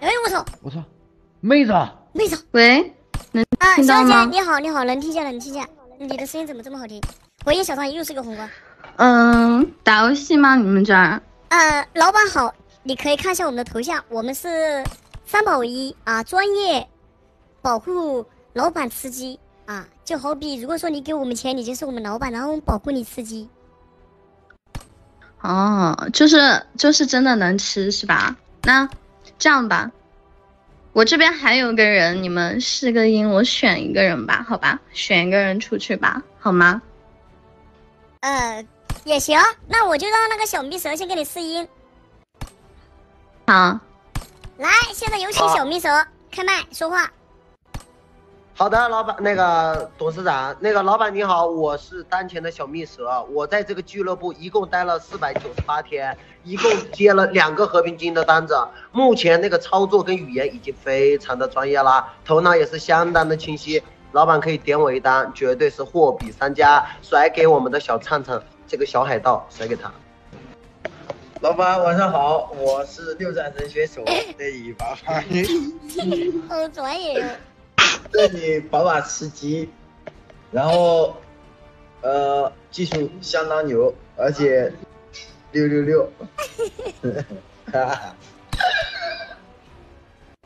哎，我操！我操，妹子，妹子，喂，能啊，听到小姐姐？你好，你好，能听见了，能听见。你的声音怎么这么好听？回应小张又是个红光。嗯，打游戏吗？你们这儿？呃，老板好，你可以看一下我们的头像，我们是三保一啊，专业保护老板吃鸡啊，就好比如果说你给我们钱，你就是我们老板，然后我们保护你吃鸡。哦，就是就是真的能吃是吧？那这样吧，我这边还有个人，你们试个音，我选一个人吧，好吧，选一个人出去吧，好吗？呃，也行，那我就让那个小蜜蛇先给你试音。好，来，现在有请小蜜蛇开麦说话。好的，老板，那个董事长，那个老板你好，我是当前的小蜜蛇，我在这个俱乐部一共待了四百九十八天，一共接了两个和平精英的单子，目前那个操作跟语言已经非常的专业啦，头脑也是相当的清晰，老板可以点我一单，绝对是货比三家，甩给我们的小畅畅这个小海盗，甩给他。老板晚上好，我是六战神选手，对你把。把好专业哟。对你把把吃鸡，然后呃技术相当牛，而且六六六，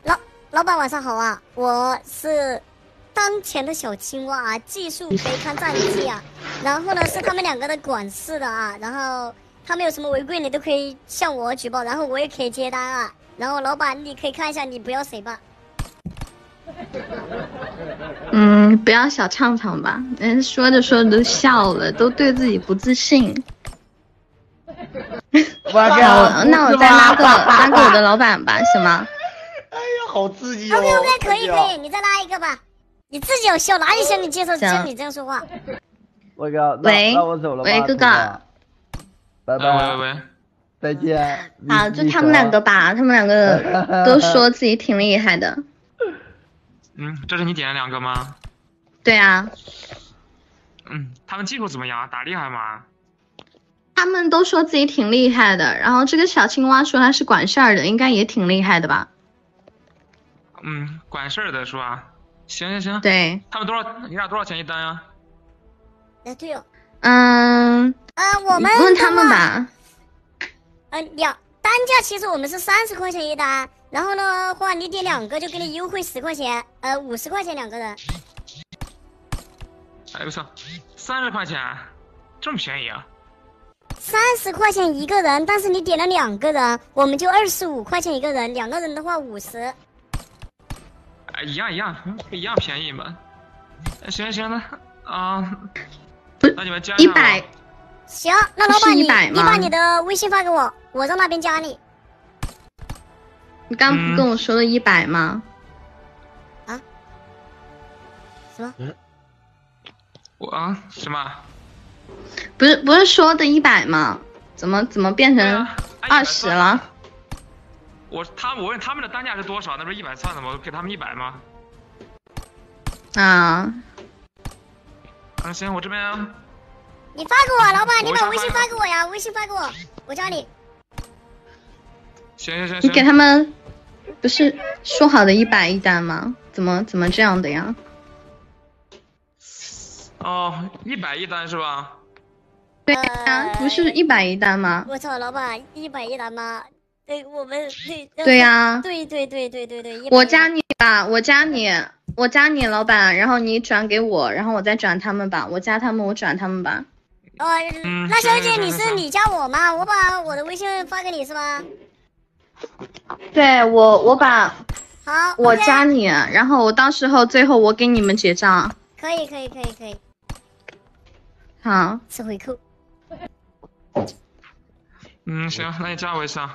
老老板晚上好啊，我是当前的小青蛙啊，技术可以看战绩啊，然后呢是他们两个的管事的啊，然后他们有什么违规你都可以向我举报，然后我也可以接单啊，然后老板你可以看一下，你不要谁吧。嗯，不要小畅畅吧，人说着说着都笑了，都对自己不自信。我好，那我再拉个 拉个我的老板吧，行吗？哎呀，好刺激哦 OK OK 可以可以，你再拉一个吧，你自己有笑，哪里像你介绍行像你这样说话？我哥，那喂那我走了吧，喂哥哥哥，拜拜，喂喂喂，再见。好，就他们两个。吧，他们两个都说自己挺厉害的。嗯，这是你点的两个吗？对啊，嗯，他们技术怎么样？打厉害吗？他们都说自己挺厉害的，然后这个小青蛙说他是管事儿的，应该也挺厉害的吧？嗯，管事儿的是吧？行行行，对，他们多少？你俩多少钱一单呀？哎对哦，嗯，呃我们问他们吧。呃，两单价其实我们是三十块钱一单，然后呢话你点两个就给你优惠十块钱，呃五十块钱两个人。哎，我操，三十块钱，这么便宜啊？三十块钱一个人，但是你点了两个人，我们就二十五块钱一个人，两个人的话五十。哎，一样一样，嗯一样便宜嘛。哎行行那啊，那你们加一百行，那老板你你把你的微信发给我，我让那边加你。你刚嗯不跟我说了一百吗？啊什么？我啊什么？不是不是说的一百吗？怎么怎么变成对啊，按100二十算了？我他我问他们的单价是多少？那不是一百算的吗？我给他们一百吗？啊，嗯，行，我这边你发给我，老板，你把微信发发给我呀，微信发给我，我加你。行行行你给，他们不是说好的一百一单吗？怎么怎么这样的呀？哦，一百一单是吧？对呀、不是一百一单吗？我操，老板，一百一单吗？对，我们对对呀对对对对对对，100我加你吧，我加你，我加你，老板，然后你转给我，然后我再转他们吧，我加他们，我转他们吧。哦，嗯那小姐，你是你加我吗？我把我的微信发给你是吧？对我，我把好，我加你，然后我到时候最后我给你们结账。可以可以可以可以，好，吃回扣。嗯，行，那你加我一下，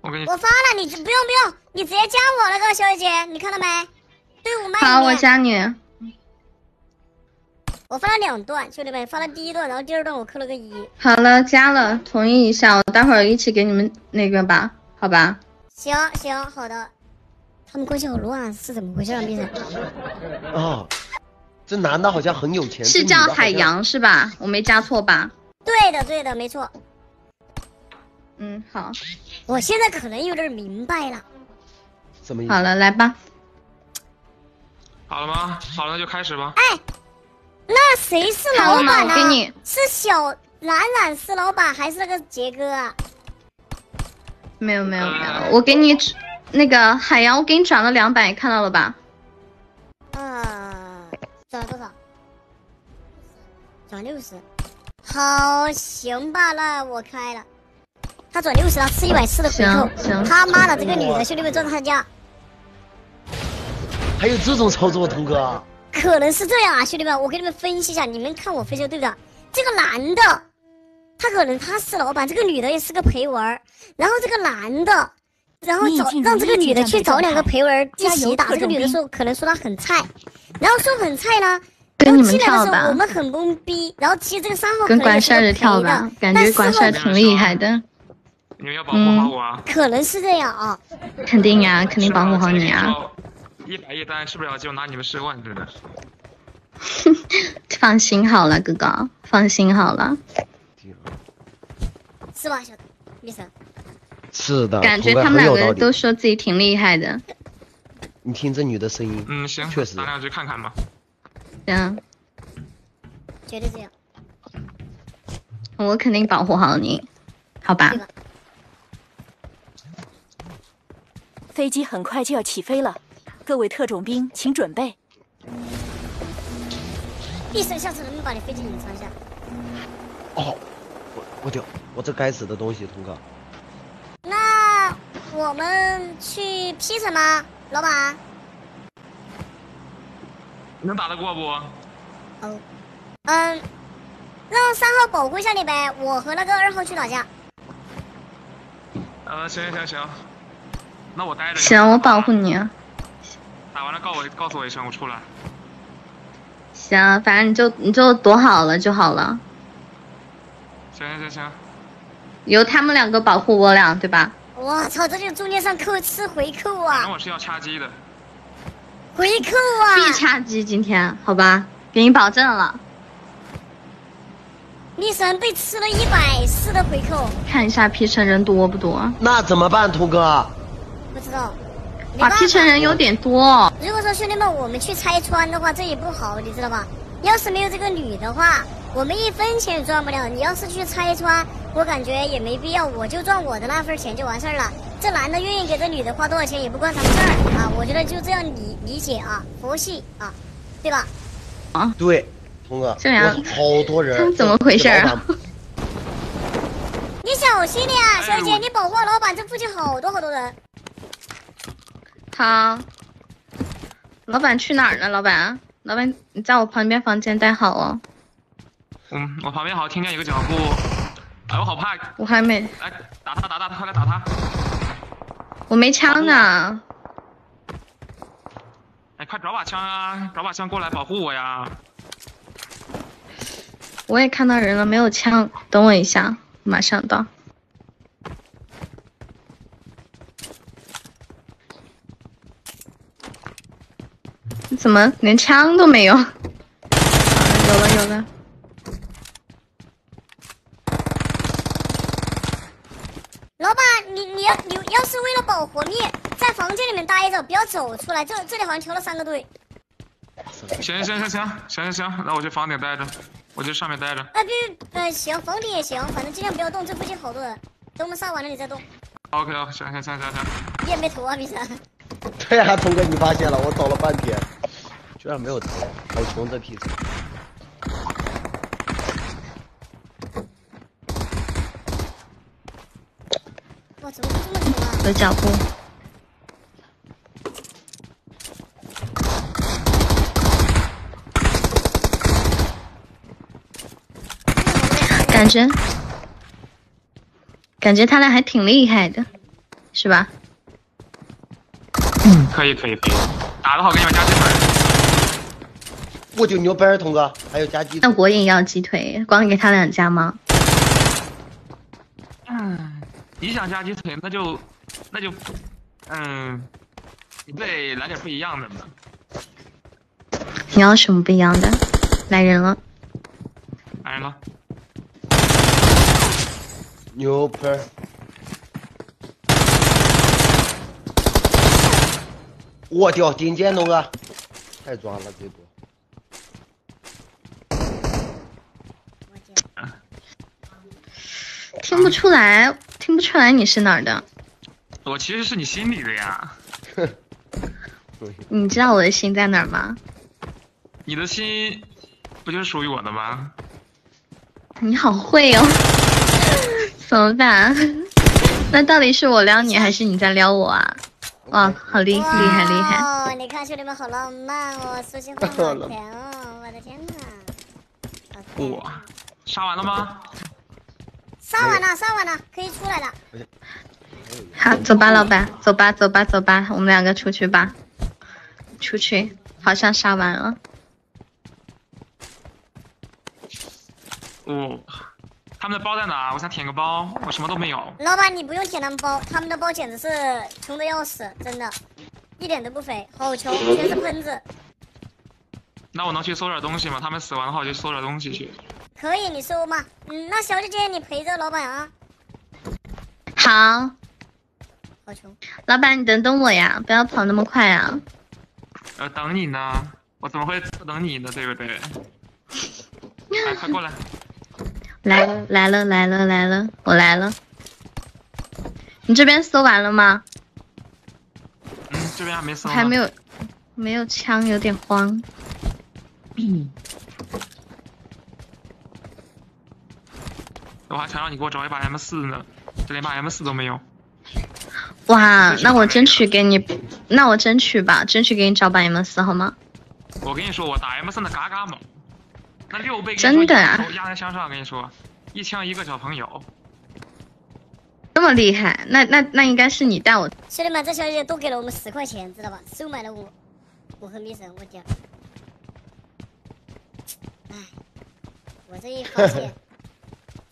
我给你我发了，你不用不用，你直接加我那个小姐姐，你看到没？队伍麦里好，我加你。我发了两段，兄弟们，发了第一段，然后第二段我扣了个一。好了，加了，同意一下，我待会儿一起给你们那个吧，好吧？行行，好的。他们关系好乱，是怎么回事啊，病人？哦，这男的好像很有钱，是叫海。洋是吧？我没加错吧？对的对的，没错。嗯，好。我现在可能有点明白了。什么意思？好了，来吧。好了吗？好了，那就开始吧。那谁是老板呢？我给你是小冉冉是老板，还是那个杰哥啊？没有没有没有，我给你那个海洋，我给你转了两百，看到了吧？呃，转了多少？转六十。好，行吧，那我开了。他转六十了，吃一百四的回扣行。他妈的，这个女的，兄弟们赚他家，还有这种操作，童哥？可能是这样啊，兄弟们，我给你们分析一下，你们看我分析的对不对？这个男的，他可能他是老板，这个女的也是个陪玩儿，然后这个男的，然后找让这个女的去找两个陪玩儿一起打，这个女的说可能说她很菜，然后说很菜呢。跟你们跳吧的时候我们很懵逼，然后其实这个三号可跟管事儿的跳的吧，，感觉管四号事儿挺厉害的，你们要保护好我啊！可能是这样啊。肯定呀，肯定保护好你啊。一百一单，是不是就拿你们十万？真的。放心好了，哥哥，放心好了。是吧，小蜜神？是的，感觉他们两个很有道理都说自己挺厉害的。你听这女的声音，嗯，行，确实咱俩去看看吧。行，绝对这样，我肯定保护好你，好？吧？飞机很快就要起飞了，各位特种兵请准备。蜜神，下次能不能把你飞机隐藏一下？哦，我我丢，我这该死的东西，童哥。那我们去 P 城吗，老板？能打得过不？哦，嗯，让三号保护一下你呗，我和那个二号去打架。呃，行行行行，那我待着。行，我保护。你。啊打完了告我告诉我一声，我出来。行，反正你就你就躲好了就好了，行行行行，由他们两个保护我俩，对吧？我操，这就是中间上扣吃回扣啊，我是要掐鸡的。回扣啊！必插机今天，好吧？给你保证了。蜜神被吃了一百四的回扣，看一下皮城人多不多？那怎么办，图哥？不知道。没哇，P 办法城人有点多。如果说兄弟们我们去拆穿的话，这也不好，你知道吧？要是没有这个女的话，我们一分钱也赚不了。你要是去拆穿，我感觉也没必要，我就赚我的那份钱就完事儿了。这男的愿意给这女的花多少钱也不关咱们事儿啊，我觉得就这样理理解啊，佛系啊，对吧？啊对，童哥，这样我好多人。怎么回事啊你小心点啊，小姐，你保护好老板，这附近好多好多人。好，老板去哪儿呢？老板，老板，你在我旁边房间待好哦。嗯，我旁边好像听见有个脚步，哎，我好怕。我还没，来打他，打他，快来打他！我没枪呢。哎，快找把枪啊！找把枪过来保护我呀！我也看到人了，没有枪。等我一下，马上到。怎么连枪都没有？有了有了。老板，你你要你要是为了保活命，在房间里面待着，不要走出来。这这里好像挑了三个队。行行行行行行行，那我去房顶待着，我去上面待着。哎、别，别，呃，行，房顶也行，反正尽量不要动，这附近好多人。等我们杀完了，你再动。OK 啊，行行行行行。你也没投啊，比赛。对啊，童哥，你发现了，我找了半天。居然没有头，好穷这屁子。哇，怎么会这么穷啊？有脚步。感觉，感觉他俩还挺厉害的，是吧？嗯可以可以可以，打得好给你们加鸡腿。我就牛掰儿，童哥，还有加鸡那我也要鸡腿，光给他两家吗？嗯，你想加鸡腿，那就那就，嗯，你得来点不一样的嘛。你要什么不一样的？来人了，来人了，牛掰儿。我掉，顶尖东哥，太装了这波。我天，听不出来，听不出来你是哪儿的。我其实是你心里的呀，你知道我的心在哪儿吗？你的心不就是属于我的吗？你好会哦，怎么办？那到底是我撩你，还是你在撩我啊？哇，好厉厉害厉害！哦，你看兄弟们好浪漫哦，说心话好甜哦，我的天哪！好甜哇，杀完了吗？杀完了，杀完了，可以出来了。好，走吧，老板，走吧，走吧，走吧，我们两个出去吧。出去，好像杀完了。哦，他们的包在哪？我想舔个包，我什么都没有。老板，你不用舔他们包，他们的包简直是穷的要死，真的，一点都不肥，好穷，全是喷子。那我能去搜点东西吗？他们死完的话，我就搜点东西去。可以，你收嘛。嗯，那小姐姐你陪着老板啊。好，好穷。老板，你等等我呀，不要跑那么快啊。呃，等你呢，我怎么会不等你呢？对不对？来，快过来！来了来了来了来了，我来了。你这边搜完了吗？嗯，这边还没搜呢。还没有，没有枪，有点慌。我还想让你给我找一把 M 四呢，这连把 M 四都没有。哇，那我争取给你，那我争取吧，争取给你找把 M 四好吗？我跟你说，我打 M 三的嘎嘎猛，那六倍真的啊压在枪上，跟你说，一枪一个小朋友。这么厉害，那那那应该是你带我。兄弟们，这小姐姐多给了我们十块钱，知道吧？收买了我，我和米神，我屌！哎，我这一发现，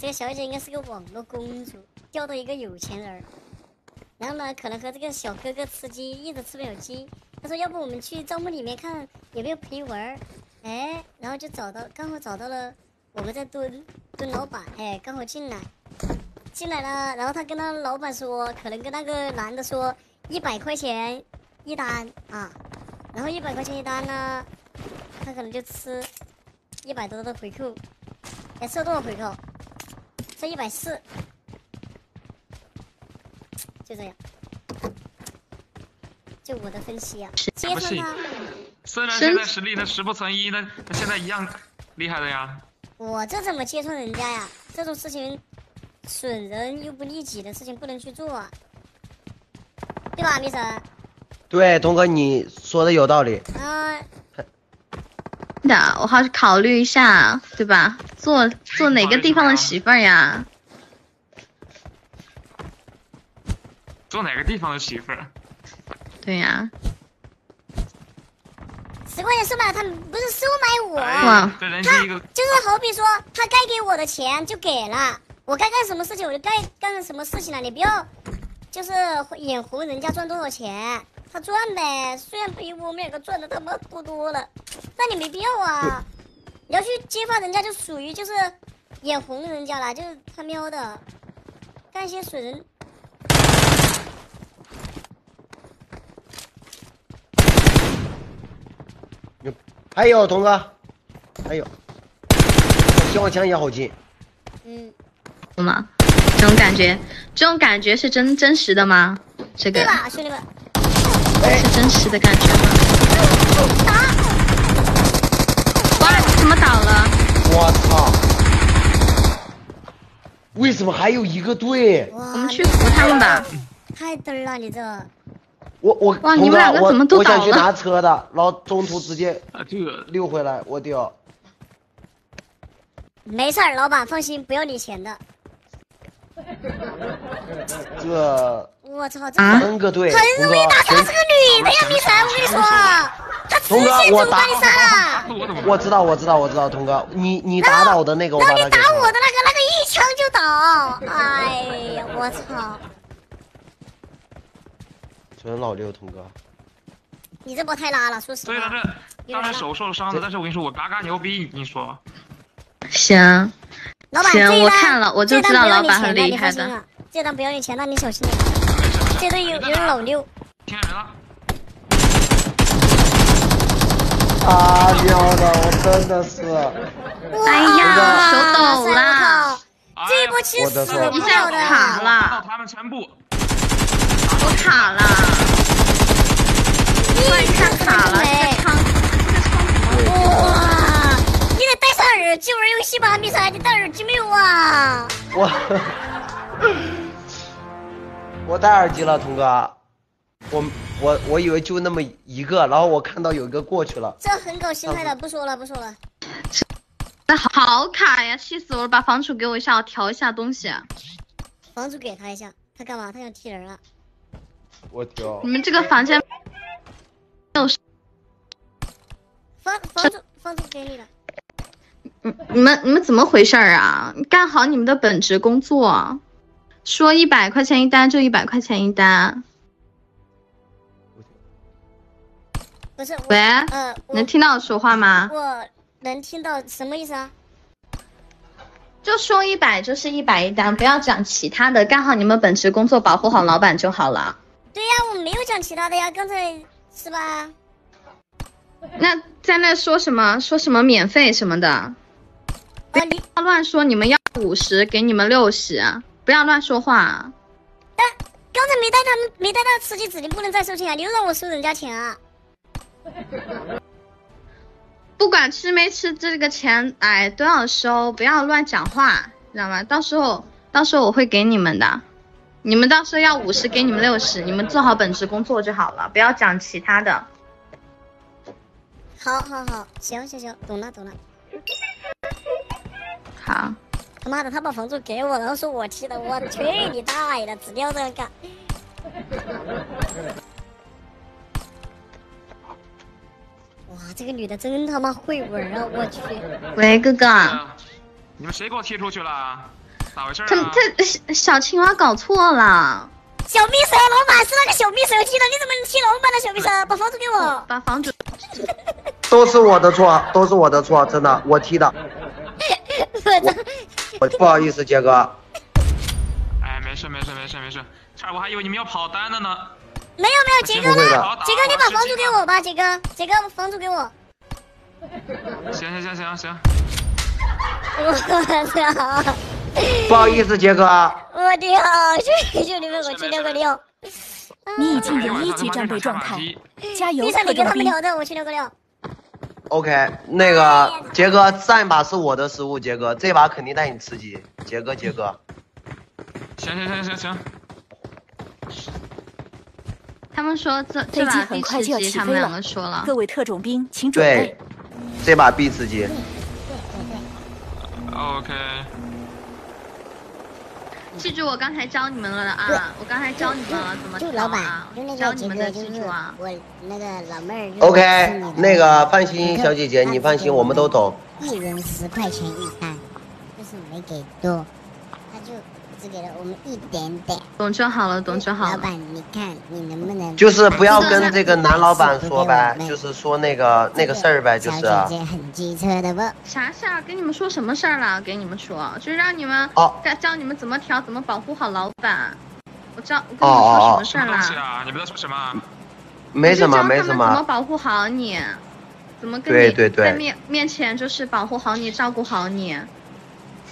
这个小姐姐应该是个网络公主，钓到一个有钱人儿。然后呢，可能和这个小哥哥吃鸡，一直吃不了鸡。他说：“要不我们去招募里面看有没有陪玩儿？”哎，然后就找到，刚好找到了我们在蹲蹲老板，哎，刚好进来，进来了。然后他跟他老板说，可能跟那个男的说一百块钱一单啊，然后一百块钱一单呢，他可能就吃一百多的回扣，哎，收多少回扣？收一百四，就这样。就我的分析啊，接不是上他，虽然现在实力呢十不成一，那那现在一样厉害的呀。我这怎么接触人家呀？这种事情损人又不利己的事情不能去做啊，对吧，米神？对，东哥你说的有道理。啊、的，我好去考虑一下，对吧？做做哪个地方的媳妇儿呀？做哪个地方的媳妇儿？对呀，十块钱收买了他，不是收买我，哇。这人是一个就是好比说他该给我的钱就给了，我该干什么事情我就该干什么事情了，你不要就是眼红人家赚多少钱，他赚呗，虽然比我们两个赚的他妈多多了，但你没必要啊，你要去揭发人家就属于就是眼红人家了，就是他喵的干一些损人。还有东哥，还有，我希望枪也好近。嗯，懂吗？这种感觉，这种感觉是真真实的吗？这个对吧，兄弟们？是真实的感觉吗？哇，怎么倒了？我操！为什么还有一个队？我们去扶他们吧。太嘚了，你这。我我哇你们两个怎么都我想去拿车的，然后中途直接啊，这溜回来，我屌！没事儿，老板放心，不要你钱的。这我操，这啊三个队，很容易打死，全是个女的呀，米神，我跟你说，她直东哥接我打就把你杀了。我怎么我知道我知道我知道，童哥，你你打倒的那个我然后你打把他给杀我的那个，那个一枪就倒。哎呀，我操！纯老六，童哥。你这波太拉了，说实对了，话。这刚才手受了伤了，但是我跟你说，我嘎嘎牛逼，你说，行，老板，行这一单我看了我就知道这单不要老板很你钱的厉害的你放心啊这单不要你钱那，你小心点。这都有有人老六，听人了。啊喵的，我真的是，哎呀，手抖哇塞我啦靠，这一波其实死不了的。卡到了，他们全部，我卡了，你看卡了，这个仓这个仓怎么哇！你得戴上耳机玩游戏吧，米莎，你戴耳机没有啊？我我戴耳机了，童哥，我我我以为就那么一个，然后我看到有一个过去了，这很搞心态的，不说了，不说了。那好卡呀，气死我了！把房主给我一下，我调一下东西。房主给他一下，他干嘛？他想踢人啊？我操你！们这个房间有房房主房主给你了。你你们你们怎么回事儿啊？干好你们的本职工作，说一百块钱一单就一百块钱一单。不是喂，呃，能听到我说话吗？我能听到什么意思啊？就说一百就是一百一单，不要讲其他的，干好你们本职工作，保护好老板就好了。对呀，我没有讲其他的呀，刚才是吧？那在那说什么说什么免费什么的，啊，你不要乱说。你们要五十，给你们六十，不要乱说话。啊。但刚才没带他们，没带他吃鸡，指定不能再收钱啊！你又让我收人家钱啊？不管吃没吃这个钱，哎，都要收，不要乱讲话，知道吗？到时候到时候我会给你们的，你们到时候要五十，给你们六十，你们做好本职工作就好了，不要讲其他的。好好好，行行行，懂了懂了。好，他妈的，他把房租给我，然后说我踢的，我去你大爷的，指定要这样干。哇，这个女的真他妈会玩啊！我去，喂，哥哥，啊你们谁给我踢出去了？咋回事他啊？他小小青蛙搞错了，小蜜蛇，老板是那个小蜜蛇踢的，你怎么能踢老板的小蜜蛇？把房租给我。把房主都是我的错，都是我的错，真的，我踢的，我操！我不好意思，杰哥。哎，没事没事没事没事，差点我还以为你们要跑单的呢。没有没有，杰哥呢？杰哥，你把房租给我吧，杰哥，杰哥，房租给我。行行行行行，我操！不好意思，杰哥。我的好，求求你们，我去遛个遛。你已经今天晚有一级战备状态，上马机加油，闭上你跟！他们聊的，我去遛个遛。OK，那个杰哥，上一把是我的失误，杰哥，这把肯定带你吃鸡，杰哥，杰哥。行行行行行，他们说这这把第很快就要十集，起飞了他们两个说了。各位特种兵，请准对备。，这把必吃鸡。OK，记住我刚才教你们了啊！我刚才教你们了怎么调就老板啊，就那个杰哥，教你们的就是记住啊。我那个老妹儿。OK，那个放心小姐姐，你放心，我们都懂。一人十块钱一单，就是没给多，只给了我们一点点。懂就好了，懂就好了。老板，你看你能不能？就是不要跟这个男老板说呗，就是说那个那个事儿呗，就是。小姐姐很机车的不？啥事儿？跟你们说什么事儿了？给你们说，就是让你们哦教教你们怎么调，怎么保护好老板。我教我跟你们哦哦说什么事儿了？啊？你们在说什么？没什么，没什么怎么。保护好你，怎么跟你对对对在面面前就是保护好你，照顾好你。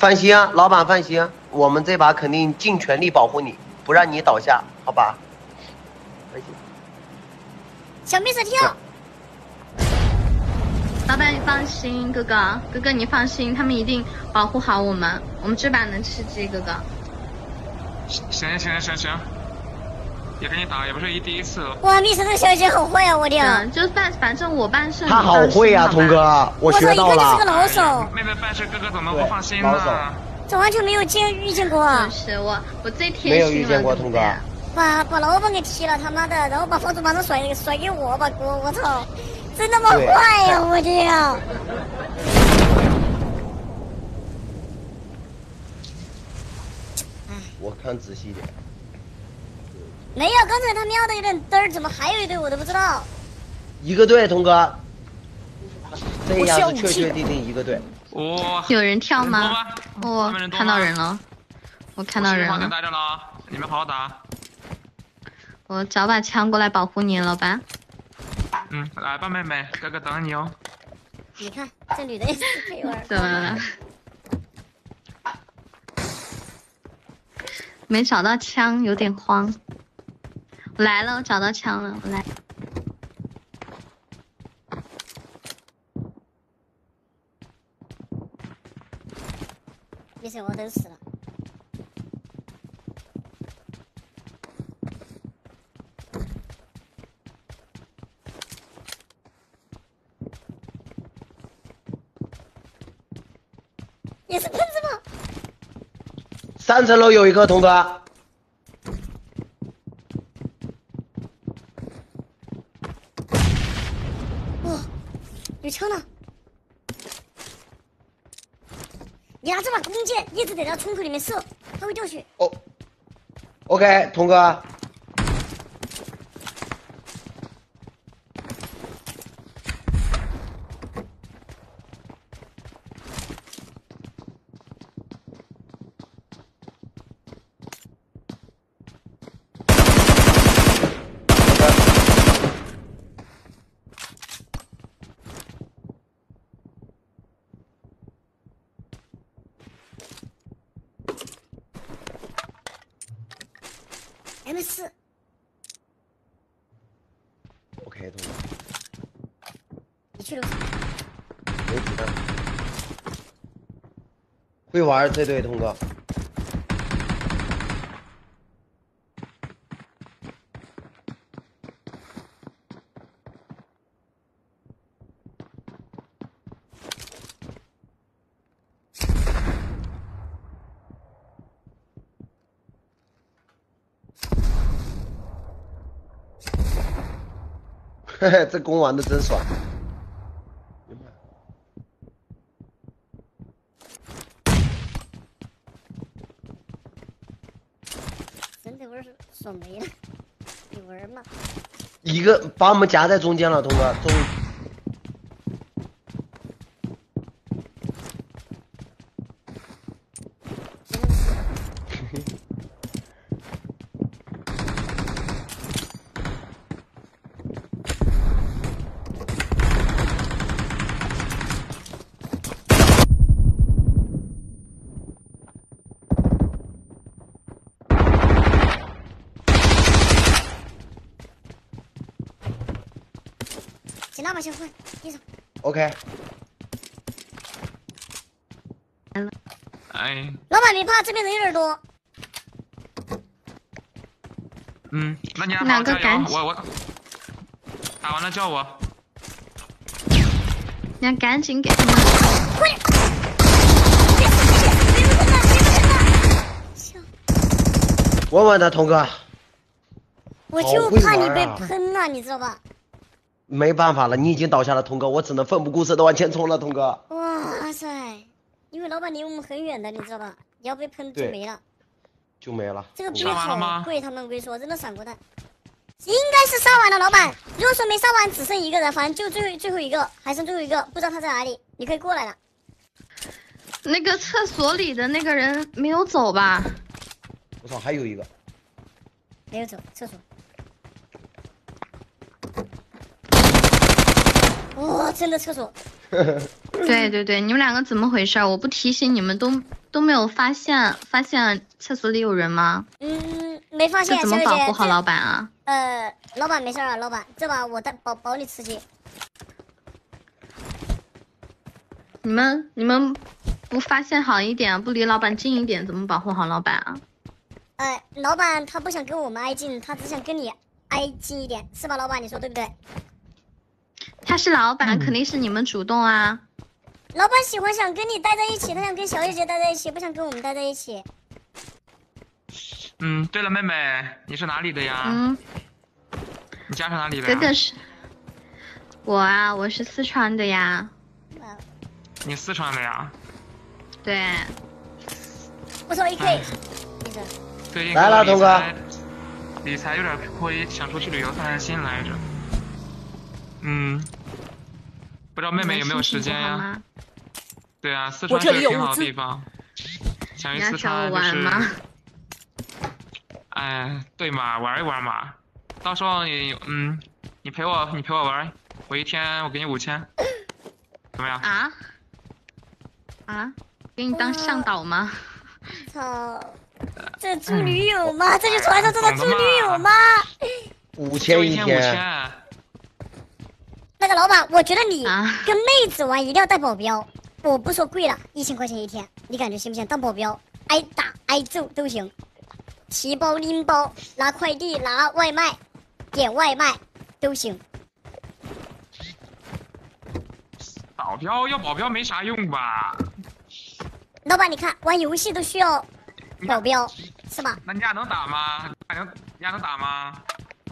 放心，啊老板放心，我们这把肯定尽全力保护你，不让你倒下，好吧？放心。小蜜子跳，老板你放心，哥哥哥哥你放心，他们一定保护好我们，我们这把能吃鸡，哥哥。行行行行行，也跟你打，也不是一第一次了。哇，蜜蛇这个小姐好会啊！我的，嗯，就办，反正我办事。他好会呀、呀、童哥，我我操，一看就是个。老手哎，妹妹办事，哥哥怎么不放心对老手呢？这完全没有见遇见过啊就！是我，我最贴心了。没有遇见过童哥把把老板给踢了，他妈的，然后把房主马上甩甩给我，吧，哥，我操，真他妈坏呀！我的呀！我看仔细一点，没有，刚才他喵的有点嘚儿，怎么还有一队我都不知道？一个队，童哥。这我需要样是武器确确定定一个队。哇，有人跳吗？吗？哦他们人，多看到人了，我看到人了。待着了啊，你们好好打。我找把枪过来保护你，老板。嗯，来吧，妹妹，哥哥等你哦。你看这女的也是陪玩儿。怎么了？没找到枪，有点慌。我来了，我找到枪了，我来。没事，我等死了。也是喷子吗？三层楼有一个童哥，哇，等等！你拿这把弓箭一直得到窗口里面射，它会掉血。哦，OK，童哥，哎 M 四，OK，童哥，你去楼上。没子弹，去玩这对童哥，嘿嘿，这弓玩的真爽。真的味儿爽没了，有味儿吗？一个把我们夹在中间了，东哥，中。捡那把小混，地上。OK，哎，老板别怕，这边人有点多。嗯，那你要好哪好加油个赶紧我我打完了叫我。你要赶紧给他们。快点！别别别别，别喷了，别喷了！笑，稳稳的，童哥，我就怕你被喷了，你知道吧？没办法了，你已经倒下了，童哥，我只能奋不顾身的往前冲了，童哥。哇塞！因为老板离我们很远的，你知道吧？你要被喷就没了。就没了。这个币杀完吗贵，他们跟你说，真的闪光弹。应该是杀完了，老板。如果说没杀完，只剩一个人，反正就最后最后一个，还剩最后一个，不知道他在哪里，你可以过来了。那个厕所里的那个人没有走吧？我操，还有一个，没有走，厕所。哇、真的厕所，对对对，你们两个怎么回事？我不提醒你们都都没有发现发现厕所里有人吗？嗯，没发现，这怎么保护好老板啊？呃，老板没事啊，老板，这把我带保保你吃鸡。你们你们不发现好一点，不离老板近一点，怎么保护好老板啊？呃，老板他不想跟我们挨近，他只想跟你挨近一点，是吧，老板？你说对不对？他是老板，肯定是你们主动啊。老板喜欢想跟你待在一起，他想跟小姐姐待在一起，不想跟我们待在一起。嗯，对了，妹妹，你是哪里的呀？嗯，你家是哪里的呀？哥哥是，我啊，我是四川的呀。呃，你四川的呀？对，不说 AK，哎你说最近来了东哥理财，理财有点亏，想出去旅游散散心来着。嗯，不知道妹妹有没有时间呀？对啊，四川是个挺好的地方。想去四川就是，玩吗？哎，对嘛，玩一玩嘛。到时候你嗯，你陪我，你陪我玩，我一天我给你五千，怎么样？啊啊，给你当向导吗？操，这猪女友吗？这就传说中的猪女友吗？五就千一一天老板，我觉得你啊跟妹子玩一定要带保镖。我不说贵了，一千块钱一天，你感觉行不行？当保镖，挨打挨揍都行，提包拎包，拿快递拿外卖，点外卖都行。保镖要保镖没啥用吧？老板，你看玩游戏都需要保镖，是吧？那你俩能打吗？你俩能你俩能打吗？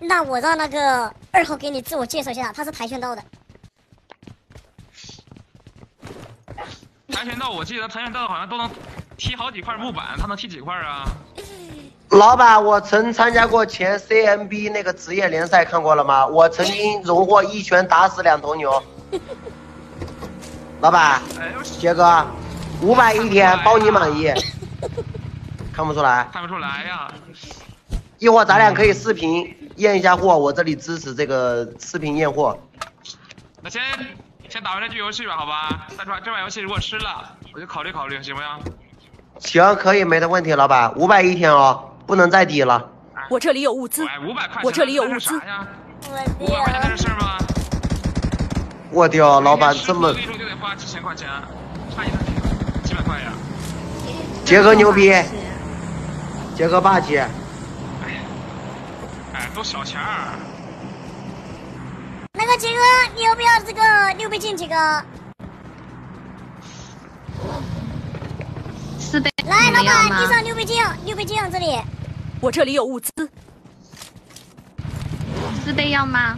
那我让那个二号给你自我介绍一下，他是跆拳道的。跆拳道我记得跆拳道好像都能踢好几块木板，他能踢几块啊？老板，我曾参加过前 CMB 那个职业联赛，看过了吗？我曾经荣获一拳打死两头牛。老板，杰哥，五百一天，包你满意。看不出来，看不出来呀。一会儿咱俩可以视频验一下货，我这里支持这个视频验货。那先先打完这局游戏吧，好吧？再说这把游戏如果吃了，我就考虑考虑，行不行？行，可以，没得问题，老板，五百一天哦，不能再低了。我这里有物资，哎，五百块钱，我这里有那物资五百块钱那的是事儿吗？我屌，老板这么一周就得花几千块钱，差一个几百块呀。杰哥牛逼，杰哥霸气。哎，都小钱儿。那个杰哥，你要不要这个六倍镜？杰哥，四倍来，老板，地？上六倍镜，六倍镜这里。我这里有物资，四倍要吗？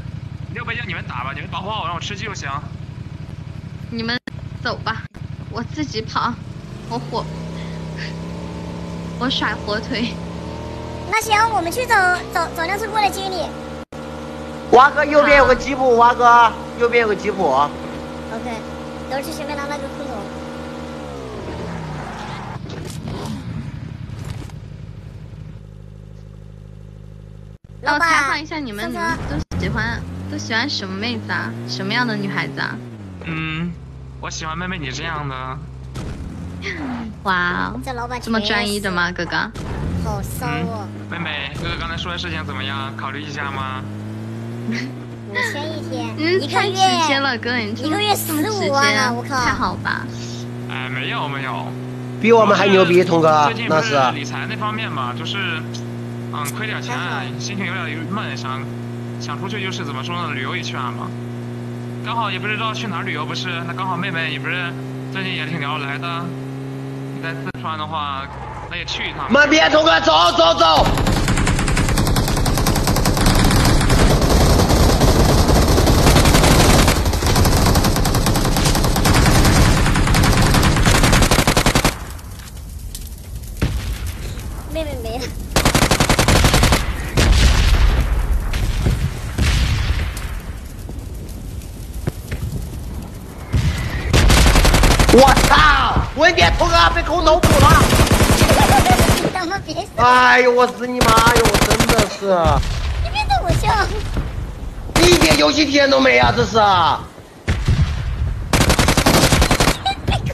六倍镜你们打吧，你们保护好我，让我吃鸡就行。你们走吧，我自己跑，我火，我甩火腿。那行，我们去找找找辆车过来接你。蛙哥右边有个吉普，蛙哥右边有个吉普。OK，等会去前面拿那个空投。老让我采访一，下你们，你们都喜欢都喜欢什么妹子啊？什么样的女孩子啊？嗯，我喜欢妹妹你这样的。哇哦，这老板这么专一的吗，哥哥？好骚哦！妹妹，哥哥刚才说的事情怎么样？考虑一下吗？五千一天，嗯，一个太直接月了，哥，你一个月这么直15接，万啊我靠还好吧？哎，没有没有。比我们还牛逼，童哥最，近不那是。理财那方面吧，就是，嗯，亏点钱，心情有点郁闷，想想出去就是怎么说呢，旅游一圈嘛。刚好也不知道去哪儿旅游，不是？那刚好妹妹你不是最近也挺聊得来的，你在四川的话，那也去一趟。门边头哥，走走走。妹妹没了。我操！童哥被狗脑补了。你他妈别笑，哎呦，我日你妈哟！我真的是，你别逗我笑。一点游戏体验都没啊！这是。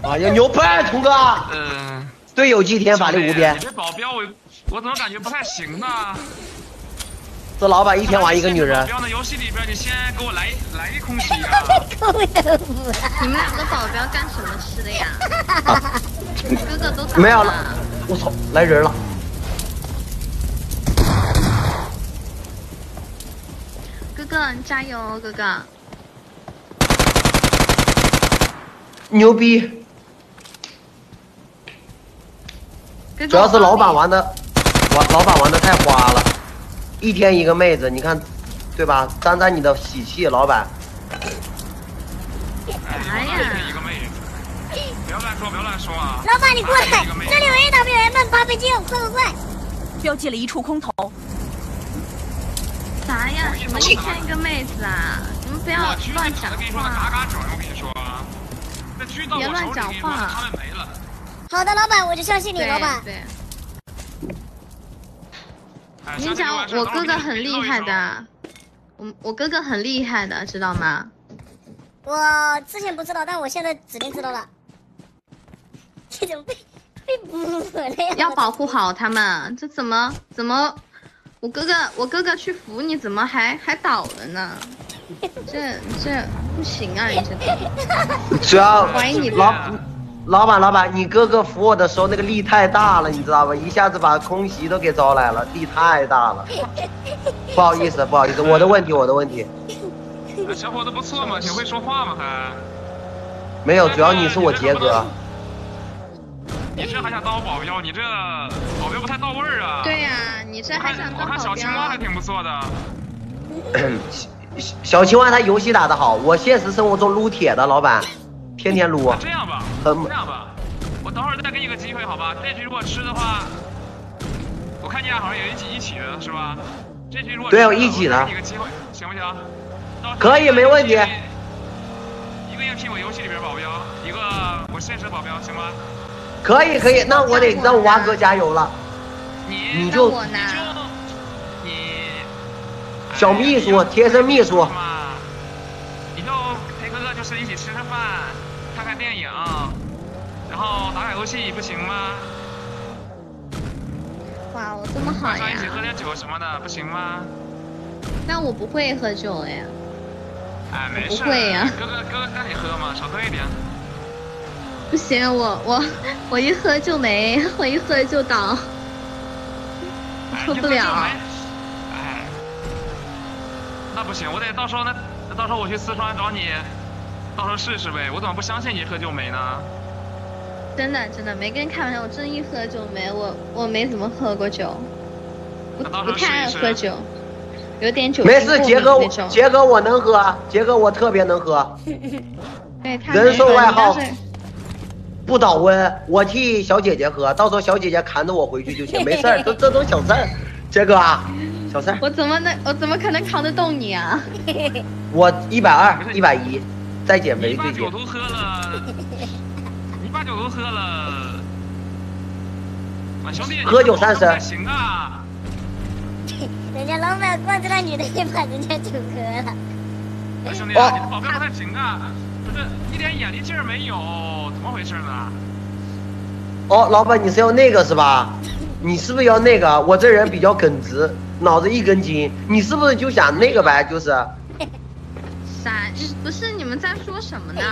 哎呀，牛掰，童哥！嗯，队友祭天，法力无边你。这保镖我我怎么感觉不太行呢？这老板一天玩一个女人保。镖呢？游戏里边你先给我来来一空袭啊！你们两个保镖干什么吃的呀？哥哥都倒没有了，我操，来人了！哥哥你加油哦，哥哥！牛逼！哥哥主要是老板玩的，玩老板玩的太花了，一天一个妹子，你看，对吧？沾沾你的喜气，老板。哎呀，一个妹子，不要乱说，不要乱说啊！老板你过来，这里有 AWM 八倍镜，快快快！标记了一处空投，啥呀？什么一天一个妹子啊？你们不要乱讲我跟你说，嘎话。嘎准，我跟你说，别乱，讲话他们没了。好的，老板，我就相信你，老板。你讲，我哥哥很厉害。的。我我哥哥很厉害的，知道吗？我之前不知道，但我现在指定知道了。这种被被捕了呀！要保护好他们。这怎么怎么？我哥哥我哥哥去扶你，怎么还还倒了呢？这这不行啊！你这 个主要怀疑你老老板老板，你哥哥扶我的时候那个力太大了，你知道吧？一下子把空袭都给招来了，力太大了。不好意思不好意思，我的问题我的问题。啊小伙子不错嘛，挺会说话嘛还。没有，主要你是我杰哥。你这还想当我保镖？你这保镖不太到位儿啊。对呀、你这还想当保镖我看小青蛙还？挺不错的。小青蛙他游戏打得好，我现实生活中撸铁的老板，天天撸啊。这样吧，很这样吧，我等会儿再给你个机会，好吧？这局如果吃的话，我看你俩好像也一起一起的是吧？这局如果对吃了我一起的我给你个机会，行不行？可以没问题一个应聘我游戏里边保镖，一个我现实保镖，行吗？可以可以，那我得让蛙哥加油了。你你就？你小秘书，贴身秘书。嘛，你就陪哥哥就是一起吃吃饭，看看电影，然后打打游戏，不行吗？哇，我这么好晚上一起喝？点酒什么的，不行吗？那我不会喝酒哎。哎，没事。不会呀哥哥哥哥带你喝嘛，少喝一点。不行，我我我一喝就没，我一喝就倒，喝不了。哎，那不行，我得到时候那那到时候我去四川找你，到时候试试呗。我怎么不相信你一喝就没呢？真的真的没跟你开玩笑，我真一喝酒没，我我没怎么喝过酒，不那到时候不太爱喝酒，有点酒没事，杰哥。杰哥我能喝，杰哥我特别能喝，对他人送外号不倒翁，我替小姐姐喝，到时候小姐姐扛着我回去就行，没事儿，都 这都小事儿。杰哥啊，小事儿，我怎么能我怎么可能扛得动你啊？我一百二，一百一，再减肥最近。酒都喝了，酒都喝了，啊兄弟，喝酒三十行啊！人家老板惯着那女的也把人家酒喝了。啊兄弟啊，你的保镖不太行啊，不是一点眼力劲儿没有，怎么回事呢？哦，老板你是要那个是吧？你是不是要那个？我这人比较耿直，脑子一根筋，你是不是就想那个呗？就是，啥？不是你们在说什么呢？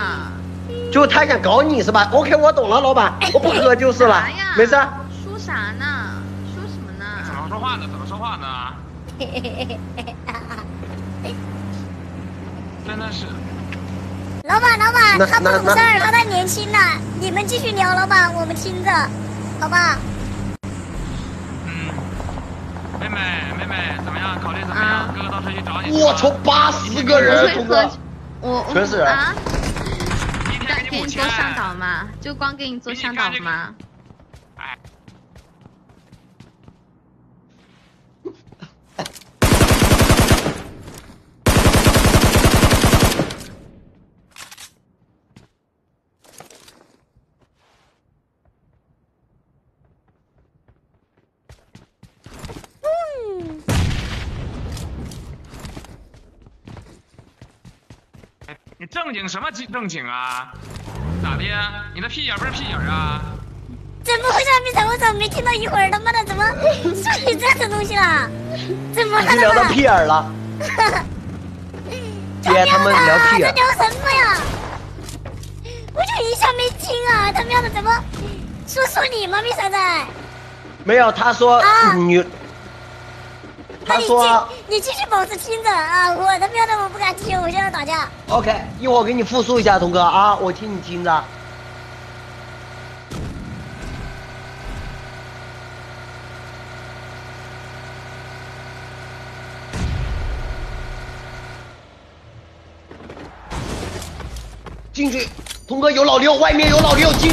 就他想搞你是吧？OK，我懂了，老板，我不喝就是了，没事儿。说啥呢？说什么呢怎？么说话呢？怎么说话呢？真的是，老板，老板，他不那懂事儿，他太年轻了。你们继续聊，老板，我们听着，好吧？嗯，妹妹妹妹怎么样？考虑怎么样？啊哥哥到时候去找你。我操，八十个人，会喝童哥，，我我全是人啊！给给你做向导吗？就光给你做向导吗？哎，哎你正经什么正经啊？咋的呀？你的屁眼不是屁眼啊？怎么回事？米仔，我怎么没听到一会儿？他妈的，怎么说起这种东西了？怎么了？聊到屁眼儿了。爹，他们聊屁眼聊什么呀？我就一下没听啊！他喵的，怎么说说你吗，米仔仔？没有，他说啊女，他那你说继你继续保持听着啊！我他喵的我不敢听，我现在打架。OK，一会儿我给你复述一下，童哥啊，我听你听着。进去，童哥有老六，外面有老六，进。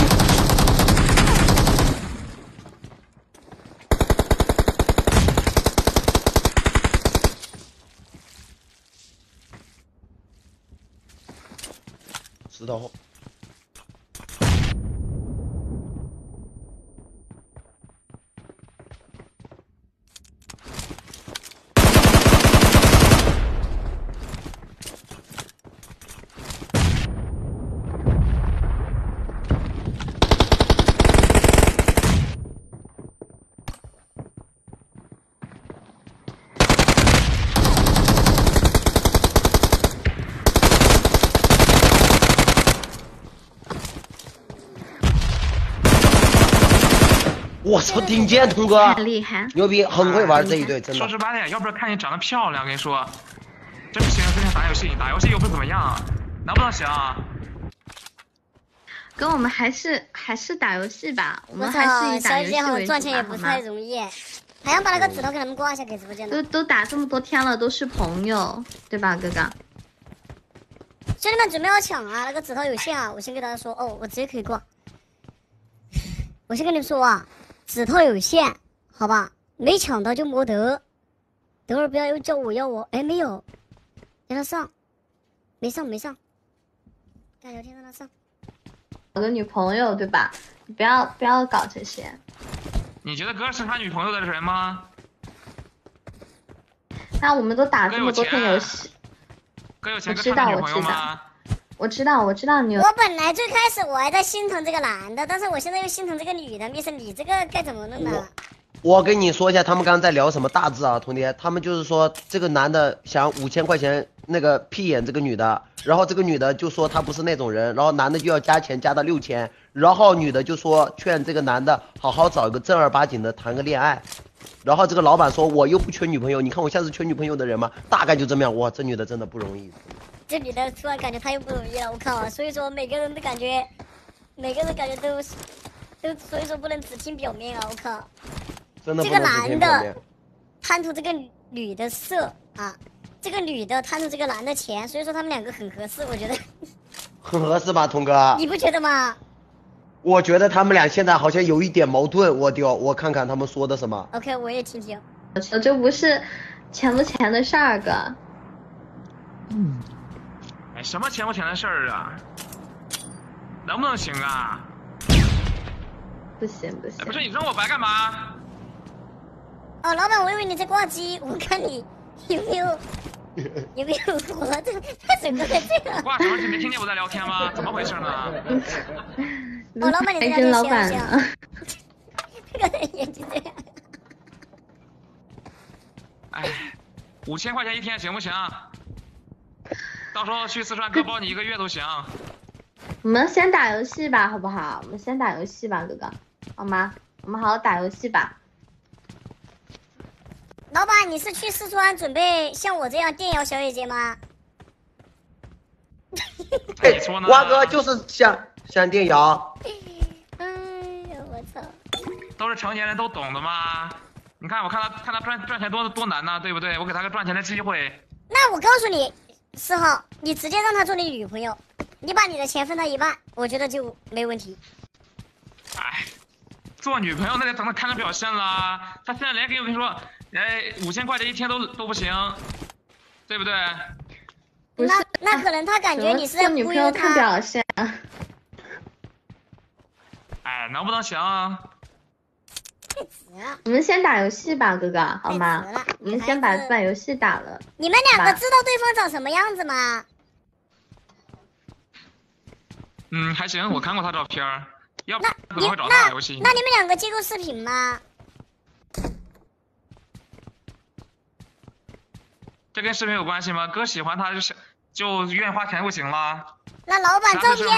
石头。操，顶尖童哥，太厉害！牛逼，很会玩这一队，真的。说直白点，要不是看你长得漂亮，跟你说，真不行，真想打游戏，打游戏又不怎么样，能不能行？哥，我们还是还是打游戏吧，我我们还是，以打游戏小姐好为主，赚钱也不？太容易，还要把那个指头给他们挂一下给直播间的都。都打这么多天了，都是朋友，对吧，哥哥？兄弟们准备好抢啊！那个指头有限啊，我先跟大家说哦，我直接可以挂。我先跟你们说啊，指头有限，好吧，没抢到就没得。等会儿不要又叫我要我，哎，没有，让他上，没上没上，干聊天让他上。我的女朋友，对吧？你不要不要搞这些。你觉得哥是他女朋友的人吗？那我们都打这么多天游戏，哥有钱，哥我知道是他女朋友我知道吗？我知道我知道你有我本来最开始我还在心疼这个男的，但是我现在又心疼这个女的。密生，你这个该怎么弄呢？我跟你说一下，他们刚刚在聊什么大字啊，童爹，他们就是说这个男的想五千块钱那个屁眼这个女的，然后这个女的就说他不是那种人，然后男的就要加钱加到六千，然后女的就说劝这个男的好好找一个正儿八经的谈个恋爱，然后这个老板说我又不缺女朋友，你看我像是缺女朋友的人吗？大概就这么样，哇，这女的真的不容易。这女的突然感觉她又不容易了，我靠！所以说每个人都感觉，每个人感觉都是，都所以说不能只听表面啊！我靠，这个真的这个男的。贪图这个女的色啊，这个女的贪图这个男的钱，所以说他们两个很合适，我觉得，很合适吧，童哥？你不觉得吗我觉得他们俩现在好像有一点矛盾，我丢，我看看他们说的什么。？OK，我也听听。这不是钱不钱的事儿，哥。哎，什么钱不钱的事儿啊？能不能行啊？不行不行哎，不，是你扔我白干嘛？哦，老板，我以为你在挂机，我看你 有没有有没有活着？他整个在这样。挂什么？你没听见我在聊天吗？怎么回事呢？哦，老板，你在还跟老聊天行板呢？那个人眼睛这样。哎，五千块钱一天行不行？到时候去四川哥包你一个月都行。我们先打游戏吧，好不好？我们先打游戏吧，哥哥，好吗？我们好好打游戏吧。老板，你是去四川准备像我这样电摇小姐姐吗？哎你说呢？瓜哥就是想想电摇，哎呀，我操！都是成年人都懂的嘛。你看，我看他看他赚赚钱多多难呐、对不对？我给他个赚钱的机会。那我告诉你，四号，你直接让她做你女朋友，你把你的钱分她一半，我觉得就没问题。哎，做女朋友那得等他看着表现啦。他现在连给我跟你说，哎，五千块钱一天都都不行，对不对？不那那可能他感觉你是在做女忽悠朋友看他。表现。哎，能不能行？太我们先打游戏吧，哥哥，好吗？我们先把把游戏打了。你们两个知道对方长什么样子吗？嗯，还行，我看过他照片儿，要不那你怎么会找他打那游戏？那你们两个接过视频吗？这跟视频有关系吗？哥喜欢他就是就愿意花钱就行了，那老板照片？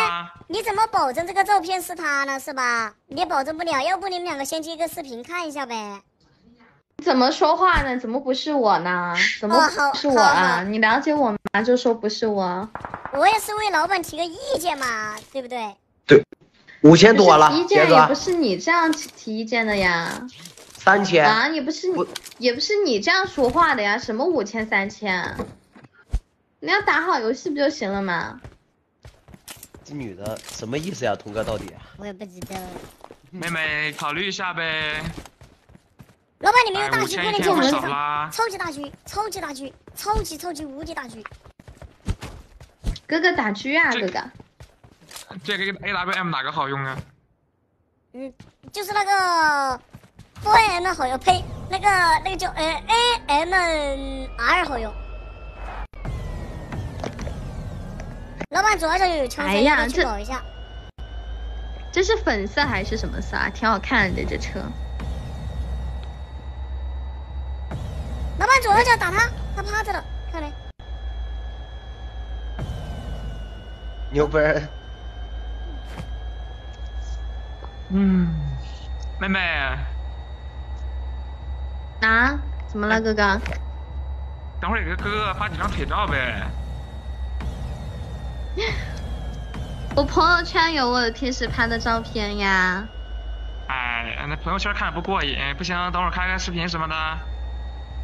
你怎么保证这个照片是他呢？是吧？你也保证不了，要不你们两个先接个视频看一下呗。怎么说话呢？怎么不是我呢？怎么是我啊？好你了解我吗？就说不是我。我也是为老板提个意见嘛，对不对？对五千多了意，见也不，是你这样提提意见的呀。三千。啊，也不是你，也不是你这样说话的呀。什么五千三千？你要打好游戏不就行了吗？这女的什么意思呀？童哥到底？我也不知道。妹妹考虑一下呗。老板，你没有哎，大局，五千一快点天不少给我们上！超级大狙，超级大狙，超级超级无敌大狙。哥哥打狙啊，哥哥。这个 A W M 哪个好用啊？嗯，就是那个 f o M 好用，呸，那个那个叫呃 A M R 好用。老板左上角有枪声，哎呀去这搞一下。这是粉色还是什么色啊？挺好看的这车。老板左下角打他，他趴着了，看没？牛分儿，嗯，妹妹，啊？怎么了，哥哥？等会儿给哥哥发几张腿照呗。我朋友圈有我平时拍的照片呀。哎，那朋友圈看着不过瘾，不行，等会儿开开视频什么的。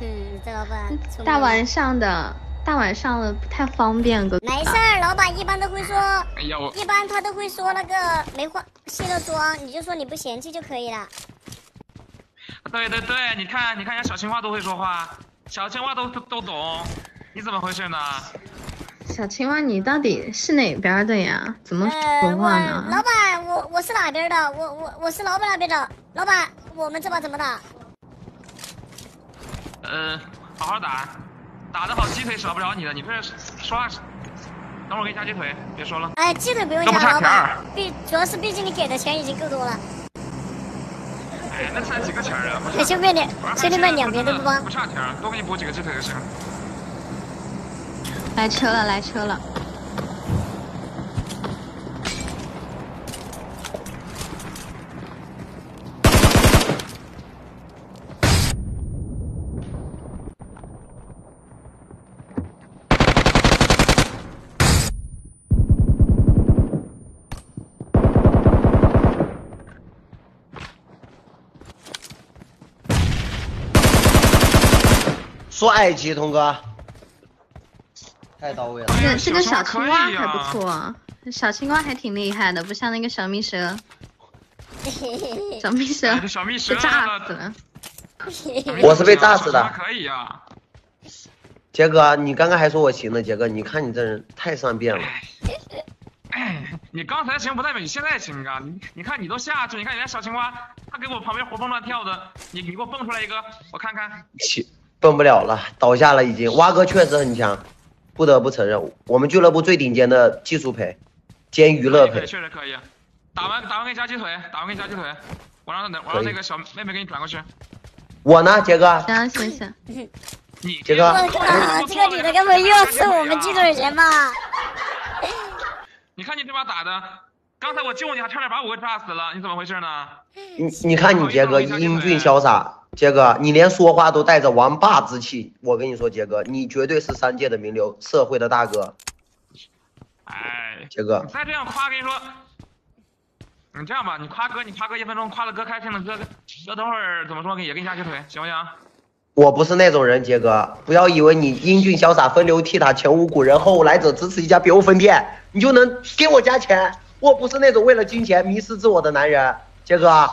嗯，这老板。大晚上的，大晚上的不太方便，哥哥。没事儿，老板一般都会说，哎呀我一般他都会说那个没化卸了妆，你就说你不嫌弃就可以了。对对对，你看，你看，人家小青蛙都会说话，小青蛙都都都懂，你怎么回事呢？小青蛙，你到底是哪边的呀？怎么呃，说话呢？老板，我我是哪边的？我我我是老板那边的。老板，我们这把怎么打？呃，好好打，打得好，鸡腿少不了你的。你这是说话，等会儿给你加鸡腿，别说了。哎，鸡腿不用加，老差钱儿板。毕主要是毕竟你给的钱已经够多了。哎，那差几个钱儿啊？兄弟们兄弟们两边都不帮不差钱儿，多给你补几个鸡腿就行。来车了，来车了。帅气，童哥，太到位了。这这个小青蛙还不错，小青蛙还挺厉害的，不像那个小蜜蛇。小蜜蛇哎小蜜蛇被炸死了。我是被炸死的可以啊。杰哥，你刚刚还说我行呢，杰哥，你看你这人太善变了。哎，你刚才行不代表你现在行啊！你你看你都下去，你看人家小青蛙，它给我旁边活蹦乱跳的，你你给我蹦出来一个，我看看。起蹦不了了，倒下了已经。蛙哥确实很强，不得不承认，我们俱乐部最顶尖的技术陪兼娱乐陪。确实可以。打完打完给你加鸡腿，打完给你加鸡腿，我让那我让那个小妹妹给你转过去。我呢，杰哥，行行行，你杰哥我靠，这个女的根本又要吃我们鸡腿钱嘛？你看你这把打的，刚才我救你还差点把我给炸死了，你怎么回事呢？你你看你杰哥英俊潇洒，杰哥你连说话都带着王霸之气。我跟你说，杰哥，你绝对是三界的名流，社会的大哥。哎，杰哥你，再这样夸，跟你说，你这样吧，你夸哥，你夸哥一分钟，夸了哥开心了，哥哥等会儿怎么说，也给你加鸡腿，行不行？我不是那种人，杰哥，不要以为你英俊潇洒、风流倜傥、前无古人后无来者，支持一家别无分店，你就能给我加钱。我不是那种为了金钱迷失自我的男人，杰哥，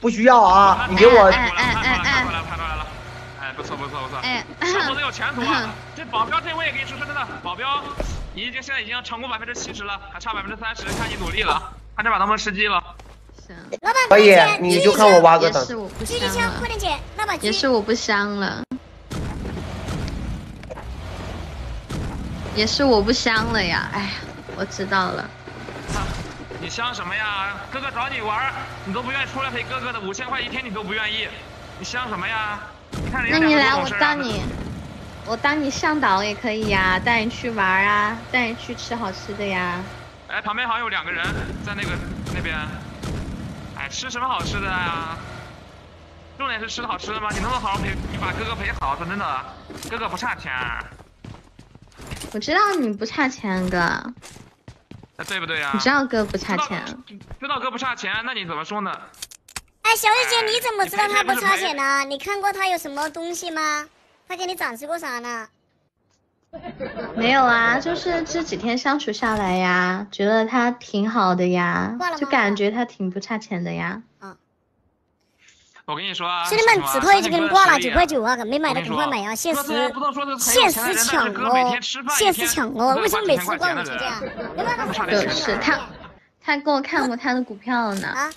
不需要啊，你给我。哎哎哎哎看出来了，看出来了，哎，不错不错不错，哎，生活都有前途啊！这保镖这我也跟你说，说真的，保镖，你已经现在已经成功百分之七十了，还差百分之三十，看你努力了，看这把能不能吃鸡了。行，老板，可以你就看我挖个等。也是我不狙击枪，香了快，点捡那把狙。也是我不香了，也是我不香了呀！哎呀，我知道了。你香什么呀？哥哥找你玩，你都不愿意出来陪哥哥的，五千块一天你都不愿意，你香什么呀？你看人家那你来，我当你，我当你向导也可以呀，带你去玩啊，带你去吃好吃的呀。哎，旁边好像有两个人在那个那边。哎，吃什么好吃的呀？重点是吃的好吃的吗？你能不能好好陪，你把哥哥陪好？说真的，哥哥不差钱，我知道你不差钱，哥，哎对不对呀？你知道哥不差钱。知道哥不差钱，那你怎么说呢？哎，小姐姐，你怎么知道他不差钱呢？你看过他有什么东西吗？他给你展示过啥呢？没有啊，就是这几天相处下来呀，觉得他挺好的呀就感觉他挺不差钱的呀。我跟你说啊，兄弟们，纸套已经给你们挂了，九块九。啊，可没买的赶快买啊！限时限时抢哦限时抢哦！为什么每次花都几千块钱的怪我就这样就是他，他给我看过他的股票呢。啊，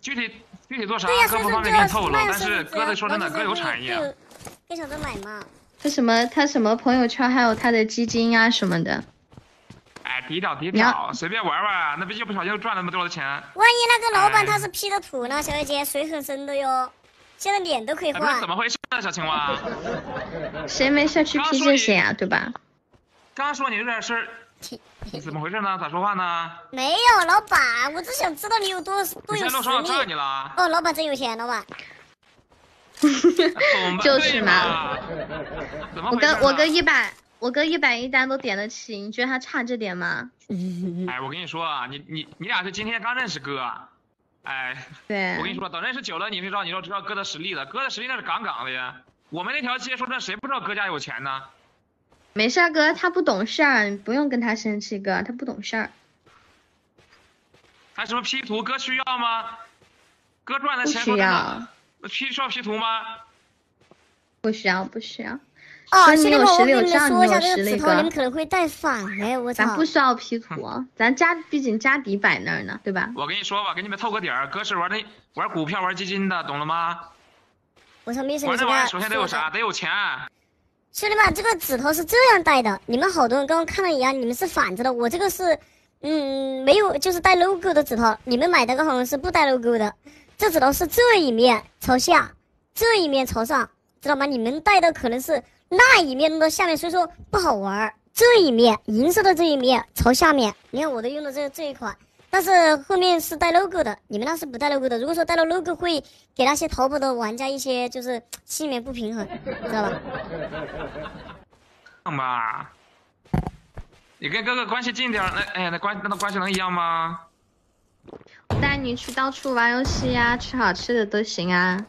具体具体多少对呀，哥不方所以说就要便给你透露，但是哥的说真的，哥有产业。就想着买嘛。他什么他什么朋友圈还有他的基金啊什么的。哎，低调低调，随便玩玩，那不就不小心就赚那么多的钱？万一那个老板哎他是 P 的图呢？小姐姐，水很深的哟，现在脸都可以换怎。么回事呢，小青蛙？谁没事去 P 这些呀，对吧？刚刚说你有点事儿，你怎么回事呢？咋说话呢？没有，老板，我只想知道你有多多有实你现在露手掌赚力。你了？哦，老板真有钱，老板。就是嘛。怎么我哥我哥一百，我哥一百一单都点得起，你觉得他差这点吗？哎，我跟你说啊，你你你俩是今天刚认识哥，哎，对我跟你说，等认识久了，你会知道，你就知道哥的实力了。哥的实力那是杠杠的呀。我们那条街，说真的，谁不知道哥家有钱呢？没事儿，哥，他不懂事儿，你不用跟他生气，哥，他不懂事儿。还什么 P 图，哥需要吗？哥赚的不需钱说真要的，P 需要 P 图吗？不需要，不需要。哦，兄弟们，我跟你们说一下这个指头，你们。可能会带反哎，我操咱！不需要 P 图，咱家毕竟家底摆那儿呢，对吧？我跟你说吧，给你们透个底儿，哥是玩那玩股票、玩基金的，懂了吗？我操，没事，你现在玩这玩意首先得有啥？得有钱。兄弟们，这个指头是这样戴的，你们好多人跟我看了一样，你们是反着的，我这个是，嗯，没有，就是带 logo 的指头，你们买的好像是不带 logo 的，这只能是这一面朝下，这一面朝上，知道吗？你们戴的可能是那一面弄到下面，所以说不好玩。这一面银色的这一面朝下面，你看我都用的这这一款，但是后面是带 logo 的，你们那是不带 logo 的。如果说带了 logo，会给那些淘宝的玩家一些就是心里面不平衡，知道吧？上吧。你跟哥哥关系近点儿，那哎呀，那关那关系能一样吗？带你去到处玩游戏呀、吃好吃的都行啊。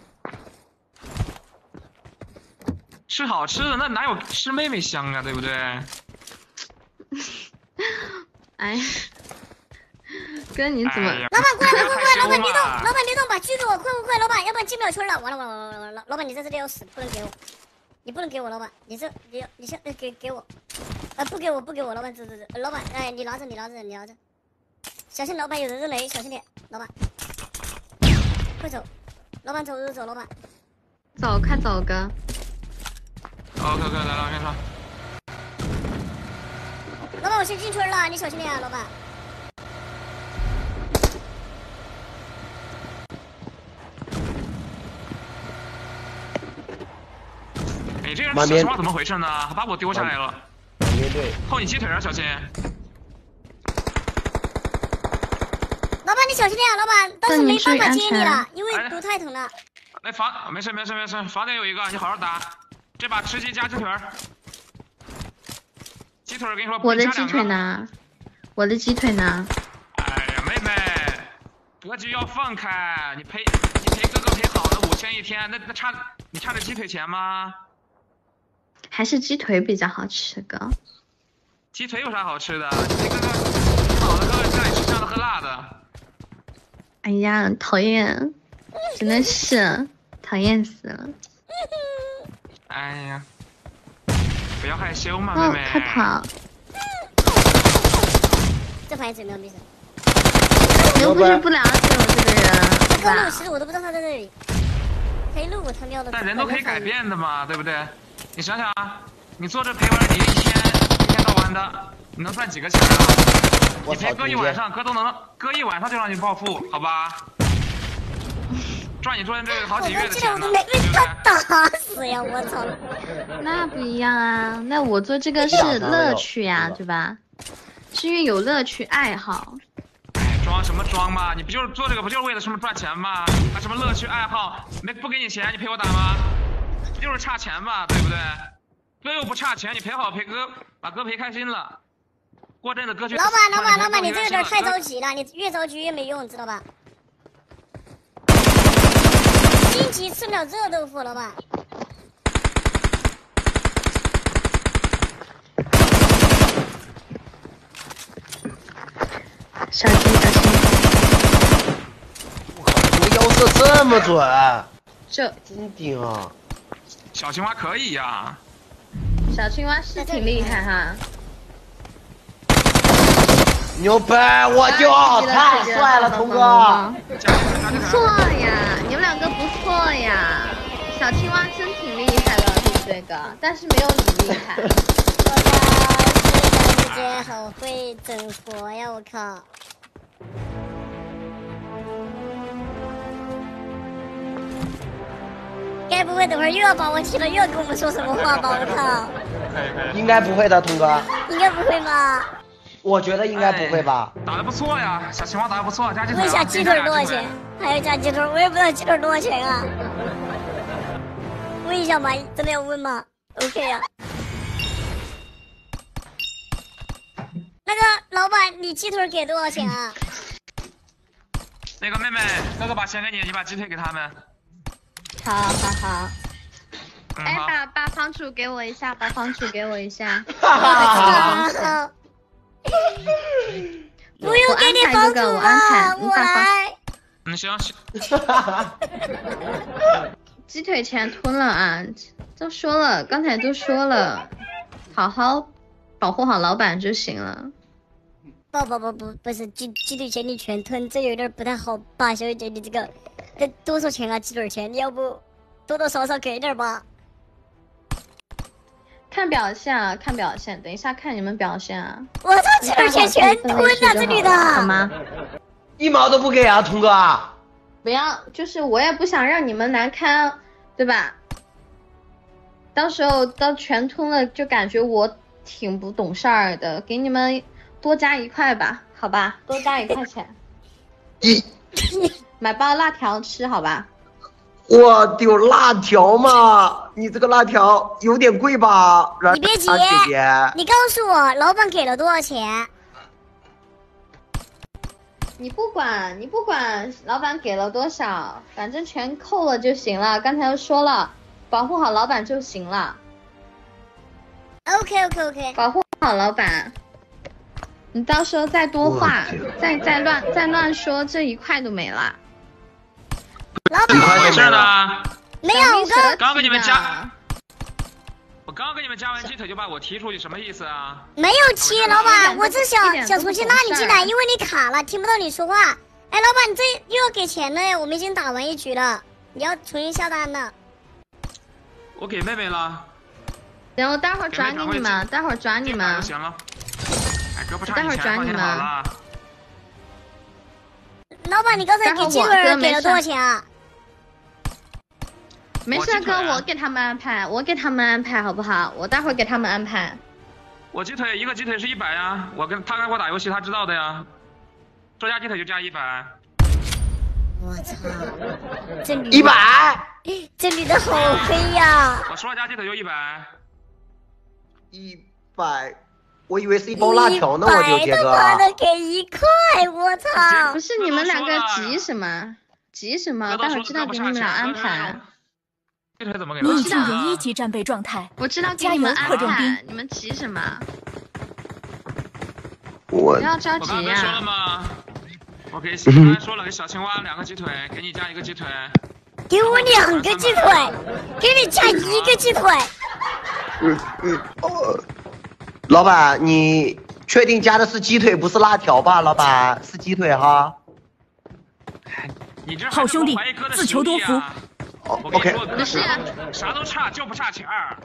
吃好吃的那哪有吃妹妹香啊，对不对？哎，哥你怎么？哎老板过来，快快快！老板别动，老板别动，把狙给我，快快快！老板，要不然进不了圈了。完了完了完了完了！老板你在这里要死，不能给我，你不能给我，老板，你这你你先呃给给我，呃不给我不给我，老板走走走，老板哎你拿着你拿着你拿着，小心老板有人扔雷，小心点，老板，快走，老板走走走，老板，走，看走，哥。OK OK，来了，我跟你说，老板我先进村了，你小心点啊，老板。你这人说实话怎么回事呢？还把我丢下来了，后你鸡腿啊，小心！老板你小心点啊，老板，但是没办法接你了，因为哎毒太疼了。那房没事没事没事，房顶有一个，你好好打。这把吃鸡加鸡腿儿，鸡腿儿跟你说，我的鸡腿？呢？我的鸡腿呢？哎呀，妹妹，格局要放开，你赔你赔哥哥赔好了五千一天，那那差你差点鸡腿钱吗？还是鸡腿比较好吃，哥。鸡腿有啥好吃的？你赔哥哥好了，哥哥让你吃香的喝辣的。哎呀，讨厌，真的是讨厌死了。哎呀，不要害羞嘛，哦妹妹。，快跑！这盘嘴没有没事。你又不是不了解我这个人，对吧这个路？其实我都不知道他在这里。黑路我他喵的！但人都可以改变的嘛，对不对？你想想啊，你坐这陪玩，你一天一天到晚的，你能赚几个钱啊？我操，你陪哥一晚上，哥都能哥一晚上就让你暴富，好吧？赚你赚这个好我几月都记得我的钱呢，都没被对不他对？打死呀！我操！那不一样啊，那我做这个是乐趣呀、对吧？是因为有乐趣爱好。哎，装什么装嘛？你不就是做这个不就是为了什么赚钱吗？还什么乐趣爱好？没不给你钱，你陪我打吗？不就是差钱嘛，对不对？哥又不差钱，你陪好陪哥，把哥陪开心了。过阵子歌曲。老板，老板，老板，你这有点太着急了，你越着急越没用，知道吧？心急吃不了热豆腐，老板。小心小心，我靠，你的腰射这么准，这真顶啊！小青蛙可以呀、小青蛙是挺厉害哈。牛掰，我就啊太帅了，童哥。不错呀，你们两个不错呀。小青蛙真挺厉害的，对不对哥？但是没有你厉害。我的小姐姐好会整活呀！我靠。该不会等会儿又要把我踢了，又要跟我们说什么话吧？我靠。应该不会的，童哥。应该不会吧？我觉得应该不会吧？打的不错呀，小青蛙打的不错，加鸡腿啊。问一下鸡腿多少钱？还要加鸡腿，我也不知道鸡腿多少钱啊。问一下嘛，真的要问吗？OK 啊。那个老板，你鸡腿给多少钱啊？那个妹妹，哥哥把钱给你，你把鸡腿给他们。好好好。嗯，哎，好。把把房主给我一下，把房主给我一下。好，不用给你房主我安排我安排。鸡腿钱吞了啊！都说了，刚才都说了，好好保护好老板就行了。不不不不，不是鸡鸡腿钱你全吞，这有点不太好吧，小姐，你这个这多少钱啊？鸡腿钱，你要不多多少少给点吧？看表现啊，看表现，等一下看你们表现啊。我操，鸡腿钱全吞了，这女的。好吗？一毛都不给啊，童哥。不要，就是我也不想让你们难堪，对吧？到时候到全吞了，就感觉我挺不懂事儿的，给你们多加一块吧，好吧？多加一块钱，一，买包辣条吃，好吧？我丢辣条嘛？你这个辣条有点贵吧？然你别急啊姐姐，你告诉我，老板给了多少钱？你不管，你不管老板给了多少，反正全扣了就行了。刚才都说了，保护好老板就行了，OK OK OK，保护好老板。你到时候再多话，再再乱再乱说，这一块都没了。老怎么板回事呢？没有，我刚刚给你们加，我刚给你们加完鸡腿就把我踢出去，什么意思啊？没有踢，老板，我只一想想重新拉你进来，因为你卡了，听不到你说话。哎，老板，你这又要给钱了呀？我们已经打完一局了，你要重新下单了。我给妹妹了，行，我待会儿转给你们，待会儿转你们。行了。哎，哥不差待会儿你钱，放转你们心好了。老板，你刚才给鸡待会儿我腿给了多少钱啊？没事哥，我给他们安排，我给他们安排好不好？我待会儿给他们安排。我鸡腿一个鸡腿是一百呀，我跟他跟我打游戏，他知道的呀。说加鸡腿就加一百，我操，这女一百，这女的好黑呀！我说了加鸡腿就一百。一百，我以为是一包辣条呢，我就杰哥。他妈的给一块，我操不！是你们两个急什么？急什么？待会儿知道给你们俩安哥你已经他安排啊有一级战备状态，我知道给加油你们安特种兵排，你们急什么？我不要着我急刚刚说了呀。吗？我给我刚才说了，给小青蛙两个鸡腿，给你加一个鸡腿。给我两个鸡腿，给你加一个鸡腿。嗯嗯哦，老板，你确定加的是鸡腿不是辣条吧？老板是鸡腿哈。你这好兄弟自求多福哦我跟你 OK 说，不是啊啥都差，就不差钱儿。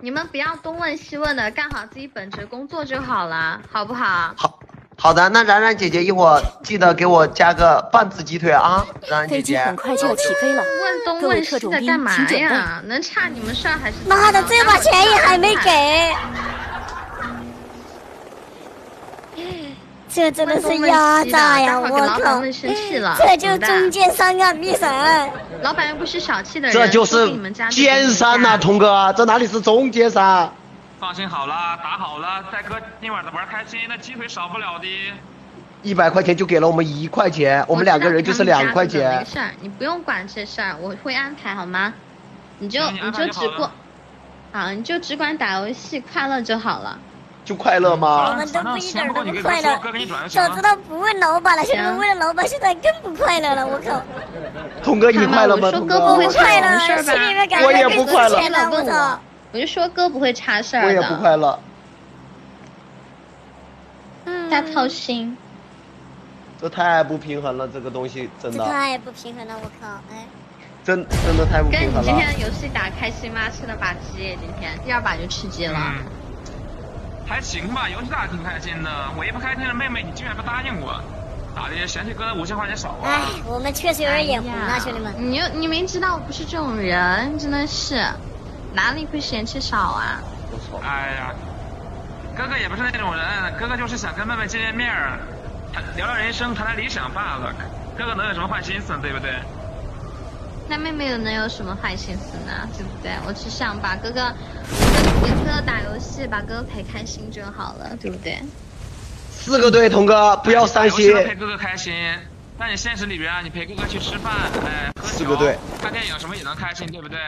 你们不要东问西问的，干好自己本职工作就好了，好不好？好好的，那冉冉姐姐一会儿记得给我加个半只鸡腿啊，冉冉姐姐飞机很。快就要起飞了。问东各位问西特种兵的干嘛呀？能差你们事儿还是？妈的，这把钱也还没。给，这真的是压榨呀！我待会儿给老板靠，问生气了，这就中间商啊，密审。老板又不是小气的人，这就是说给你们家尖山呐、童哥，这哪里是中间商？放心好了，打好了，带哥今晚的玩开心，那鸡腿少不了的。一百块钱就给了我们一块钱，我们两个人就是两块钱没。事儿，你不用管这事儿，我会安排好吗？你就你就只过，好，你就只管打游戏快乐就好了。就快乐吗我？们都不一点都不快乐早知。道不问老板了，现在问了老板，现在更不快乐了。我靠，童哥，你快乐吗？说童哥不会快乐，心里面感我也不快乐。我操！我就说哥不会差事儿我也不，快乐，嗯大操心。这太不平衡了，这个东西真的，太不平衡了，我靠！哎，真真的太不跟平衡了。你今天游戏打开心吗？吃了把鸡，今天第二把就吃鸡了。嗯，还行吧，游戏打的挺开心的。我一不开心的，妹妹你居然不答应我，咋的？嫌弃哥的五千块钱少啊哎？，我们确实有点眼红啊，哎兄弟们。你又你明知道我不是这种人，真的是哪里会嫌弃少啊？不错！哎呀，哥哥也不是那种人，哥哥就是想跟妹妹见见面儿，谈聊聊人生，谈谈理想罢了。哥哥能有什么坏心思，对不对？那妹妹又能有什么坏心思呢？对不对？我只想把哥哥跟哥哥打游戏，把哥哥陪开心就好了，对不对？四个队，童哥不要伤心陪哥哥开心，那你现实里边啊，你陪哥哥去吃饭，哎，喝酒四个队、看电影什么也能开心，对不对？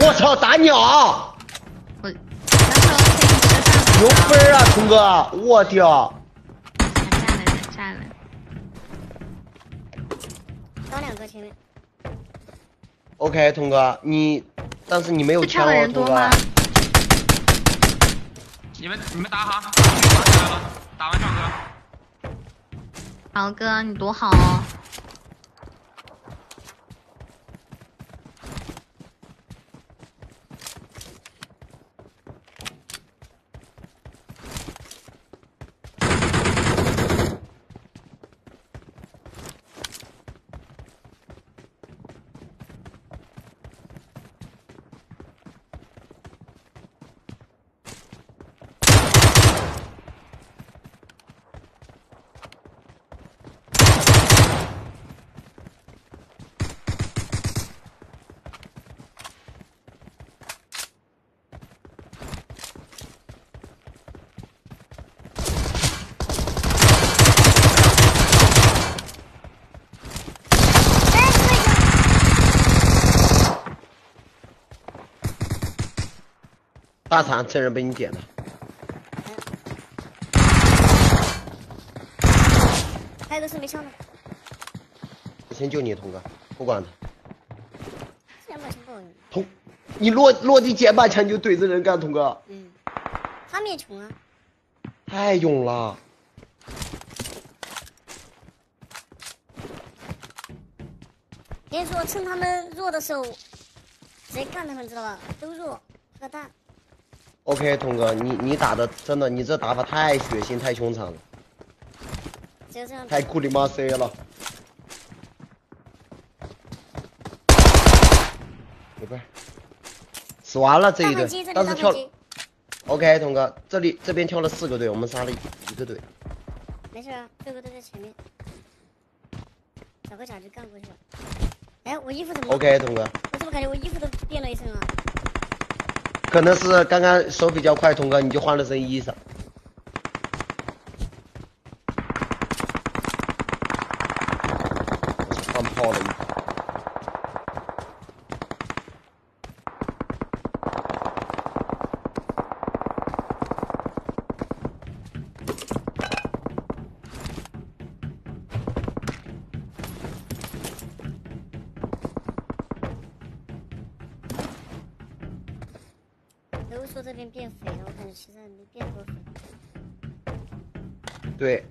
我操，打鸟！我到时候陪你吃饭。有分儿啊，童哥！我屌！打两个前面，OK，童哥，你，但是你没有枪哦，童哥？你们你们打哈，打完唱歌。豪哥，你多好哦。大厂这人被你点了，还有个是没枪的，我先救你，童哥，不管他。这两把枪不好用。童，你落落地捡把枪就怼着人干，童哥，嗯，他们也穷啊。太勇了。别说趁他们弱的时候，直接干他们，知道吧？都弱，个蛋。OK，童哥，你你打的真的，你这打法太血腥、太凶残了，就这样。太库里马塞了。没关系，死完了这一队但是跳，OK，童哥，这里这边跳了四个队，我们杀了一个队。没事啊，这个都在前面。找个甲就干过去了。哎，我衣服怎么 OK，童哥，我怎么感觉我衣服都变了一身啊？可能是刚刚手比较快，童哥你就换了身衣裳。对。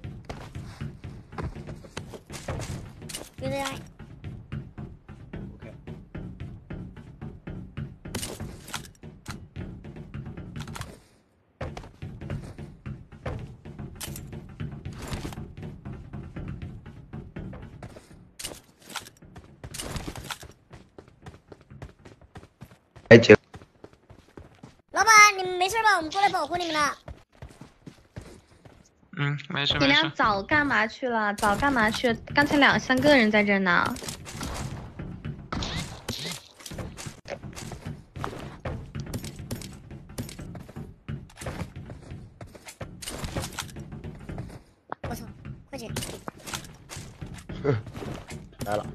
OK。老板，你们没事吧？我们过来保护你们了。嗯，没事你俩。早干嘛去了？早干嘛去？刚才两三个人在这呢。我操，快点！来了。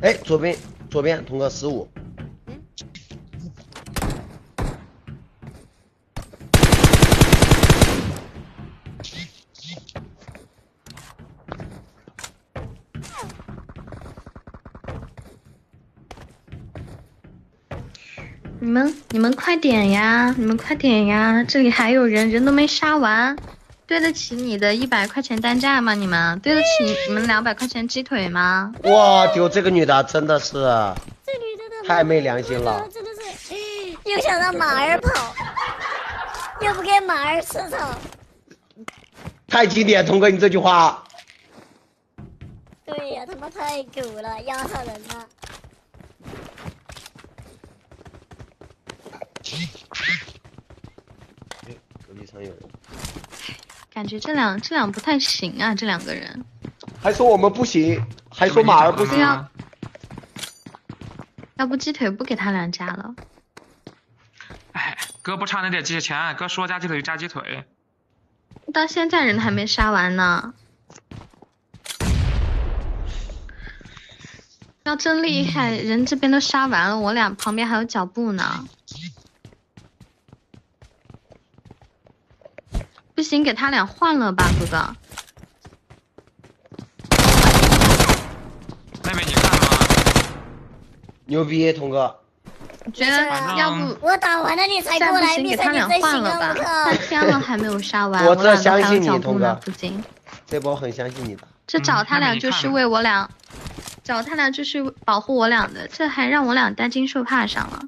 哎，左边，左边，童哥十五。你们快点呀！你们快点呀！这里还有人，人都没杀完，对得起你的一百块钱单价吗？你们对得起你们两百块钱鸡腿吗？哇，丢这个女的真的是这女的的太没良心了。真的是又想让马儿跑，又不给马儿吃草。太经典，童哥你这句话。对呀、他妈太狗了，压上人了。隔壁村有人，感觉这两这两不太行啊，这两个人。还说我们不行，还说马儿不行。要不鸡腿不给他俩加了？哎，哥不差那点鸡钱，哥说加鸡腿就加鸡腿。到现在人还没杀完呢。要真厉害，人这边都杀完了，我俩旁边还有脚步呢。不行，给他俩换了吧，哥哥。妹妹，你看吗？牛逼，童哥。我觉得要不我打完了你才再不过来，行给他俩换了吧行啊！我，三，天了还没有杀完，我这相信你童哥不行。这波很相信你的。这找他俩就是为我俩，找他俩就是保护我俩的，这还让我俩担惊受怕上了。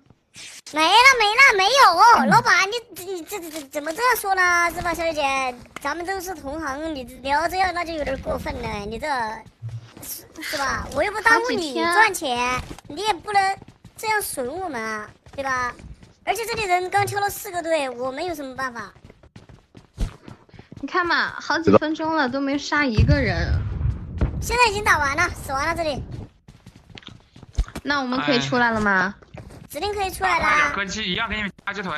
没了没了没有，老板你你这这这怎么这样说呢？是吧，小姐姐，咱们都是同行，你你要这样那就有点过分了，你这是是吧？我又不耽误你赚钱，你也不能这样损我们啊，对吧？而且这里人刚挑了四个队，我们有什么办法？你看嘛，好几分钟了都没杀一个人，现在已经打完了，死完了这里，那我们可以出来了吗？指定可以出来啦。哥鸡一样给你们加鸡腿。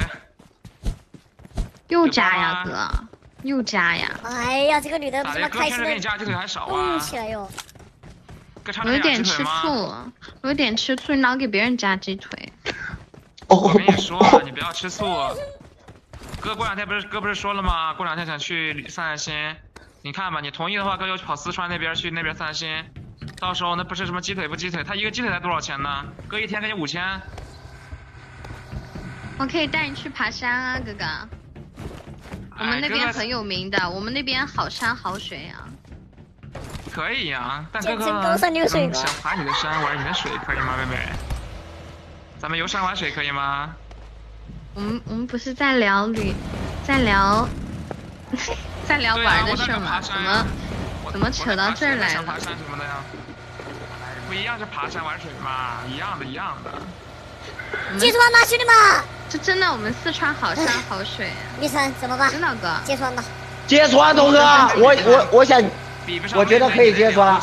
又加呀，哥，又加呀，哎呀，这个女的咋的？哥他妈开心平时给你的加鸡腿还少蹦啊？起来哟！哥差点我有点吃？醋，我有点吃醋，你老给别人加鸡腿。我跟你说了，你不要吃醋。哥过两天不是哥不是说了吗？过两天想去散散心。你看吧，你同意的话，哥就跑四川那边去那边散心。到时候那不是什么鸡腿不鸡腿，他一个鸡腿才多少钱呢？哥一天给你五千。我可以带你去爬山啊，哥哥。我们那边很有名的，我们那边好山好水啊。可以呀、但哥哥高山流水嗯想爬你的山，玩你的水，可以吗，妹妹？咱们游山玩水可以吗？我们我们不是在聊旅，在聊，在聊玩的事吗？怎么怎么扯到这儿来了爬山什么的呀？不一样是爬山玩水嘛，一样的，一样的。揭穿吧，兄弟们！这真的我们四川好山好水，蜜生怎么办？真的哥。揭穿吧！揭穿，童哥，我我我想，我觉得可以揭穿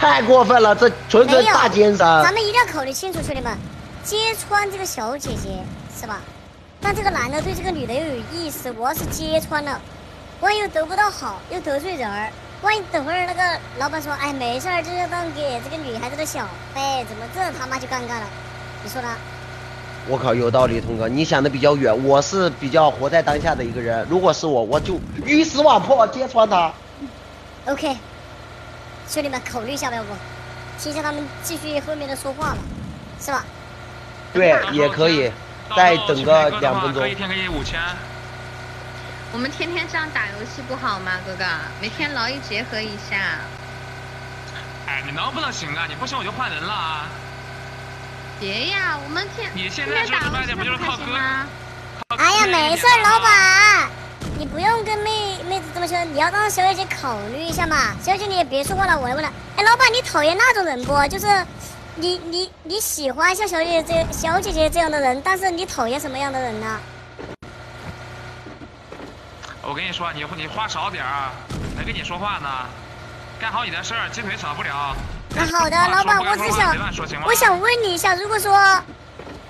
太过分了，这纯纯大奸商咱。们一定要考虑清楚，兄弟们，揭穿这个小姐姐是吧？但这个男的对这个女的又有意思，我要是揭穿了，万一又得不到好，又得罪人儿，万一等会儿那个老板说，哎，没事儿，这就当给这个女孩子的小费，怎么这他妈就尴尬了？你说呢？我靠，有道理，童哥，你想的比较远，我是比较活在当下的一个人。如果是我，我就鱼死网破，揭穿他。OK，兄弟们考虑一下吧，要不听一下他们继续后面的说话吧，是吧？对，也可以，再等个两分钟哥一。天给你五千。我们天天这样打游戏不好吗，哥哥？每天劳逸结合一下。哎，你能不能行啊？你不行我就换人了啊！别呀，我们天你现在说直白点，不就是靠哥？开心吗？靠哎呀，没事儿，老板，你不用跟妹妹子这么凶，你要让小姐姐考虑一下嘛。小姐姐你也别说话了，我来问了。哎，老板，你讨厌那种人不？就是你你你喜欢像小姐姐这小姐姐这样的人，但是你讨厌什么样的人呢？我跟你说，你你话少点儿，没跟你说话呢。干好你的事儿，鸡腿少不了。那好的，老板，我只想我想问你一下，如果说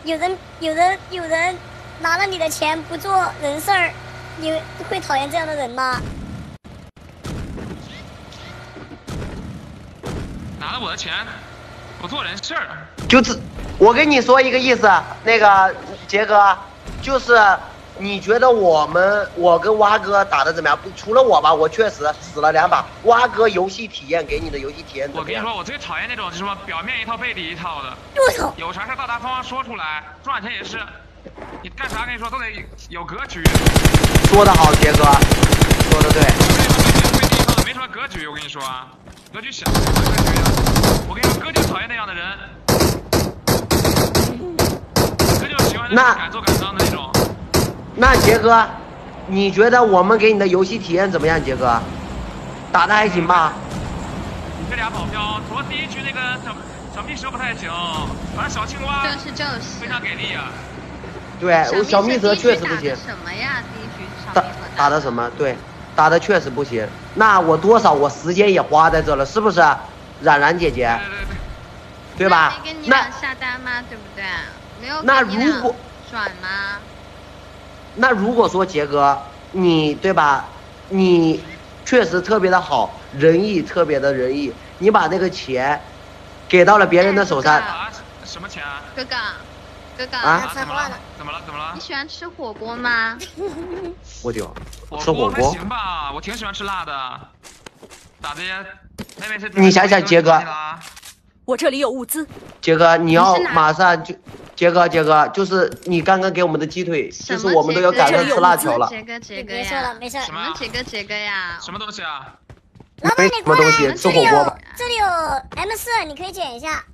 有人有人有人拿了你的钱不做人事儿，你会讨厌这样的人吗？拿了我的钱，不做人事儿。就是我跟你说一个意思，那个杰哥，就是你觉得我们我跟蛙哥打的怎么样？不，除了我吧，我确实死了两把。蛙哥游戏体验给你的游戏体验怎么样？我跟你说，我最讨厌那种就是什么表面一套背地一套的，我操！有啥事大大方方说出来，赚钱也是。你干啥跟你说都得有格局，说得好，杰哥，说的对。没什么格局。我跟你说啊，格局小，没格局啊。我跟你说，哥就讨厌那样的人，哥就喜欢那那种敢做敢当的那种。那杰哥，你觉得我们给你的游戏体验怎么样？杰哥，打的还行吧？这俩保镖，除了第一局那个小小蜜蛇不太行，反正小青蛙就是就是非。常给力啊。对，我小蜜蛇确实不行。什么呀？第一局打打的什么？对，打的确实不行。那我多少我时间也花在这了，是不是？冉冉姐姐，对对对，对吧没给？你那俩下单吗？对不对？没有那如果转吗？那如果说杰哥，你对吧？你确实特别的好，仁义特别的仁义，你把那个钱给到了别人的手上什么钱啊？哥哥，哥哥，啊怎么了？怎么了？怎么了你？喜欢吃火锅吗？我丢吃火锅。行吧，我挺喜欢吃辣的。咋的？妹妹是你想想杰哥我这里有物资，杰哥，你要马上就，杰哥，杰哥，就是你刚刚给我们的鸡腿，就是我们都要赶上吃辣条了，杰哥，杰哥你别说了，呀，没事儿什。么什么杰哥，杰哥呀？什么东西啊？老板，你过来，这里有火锅吧。这里有 M 四，你可以捡一下。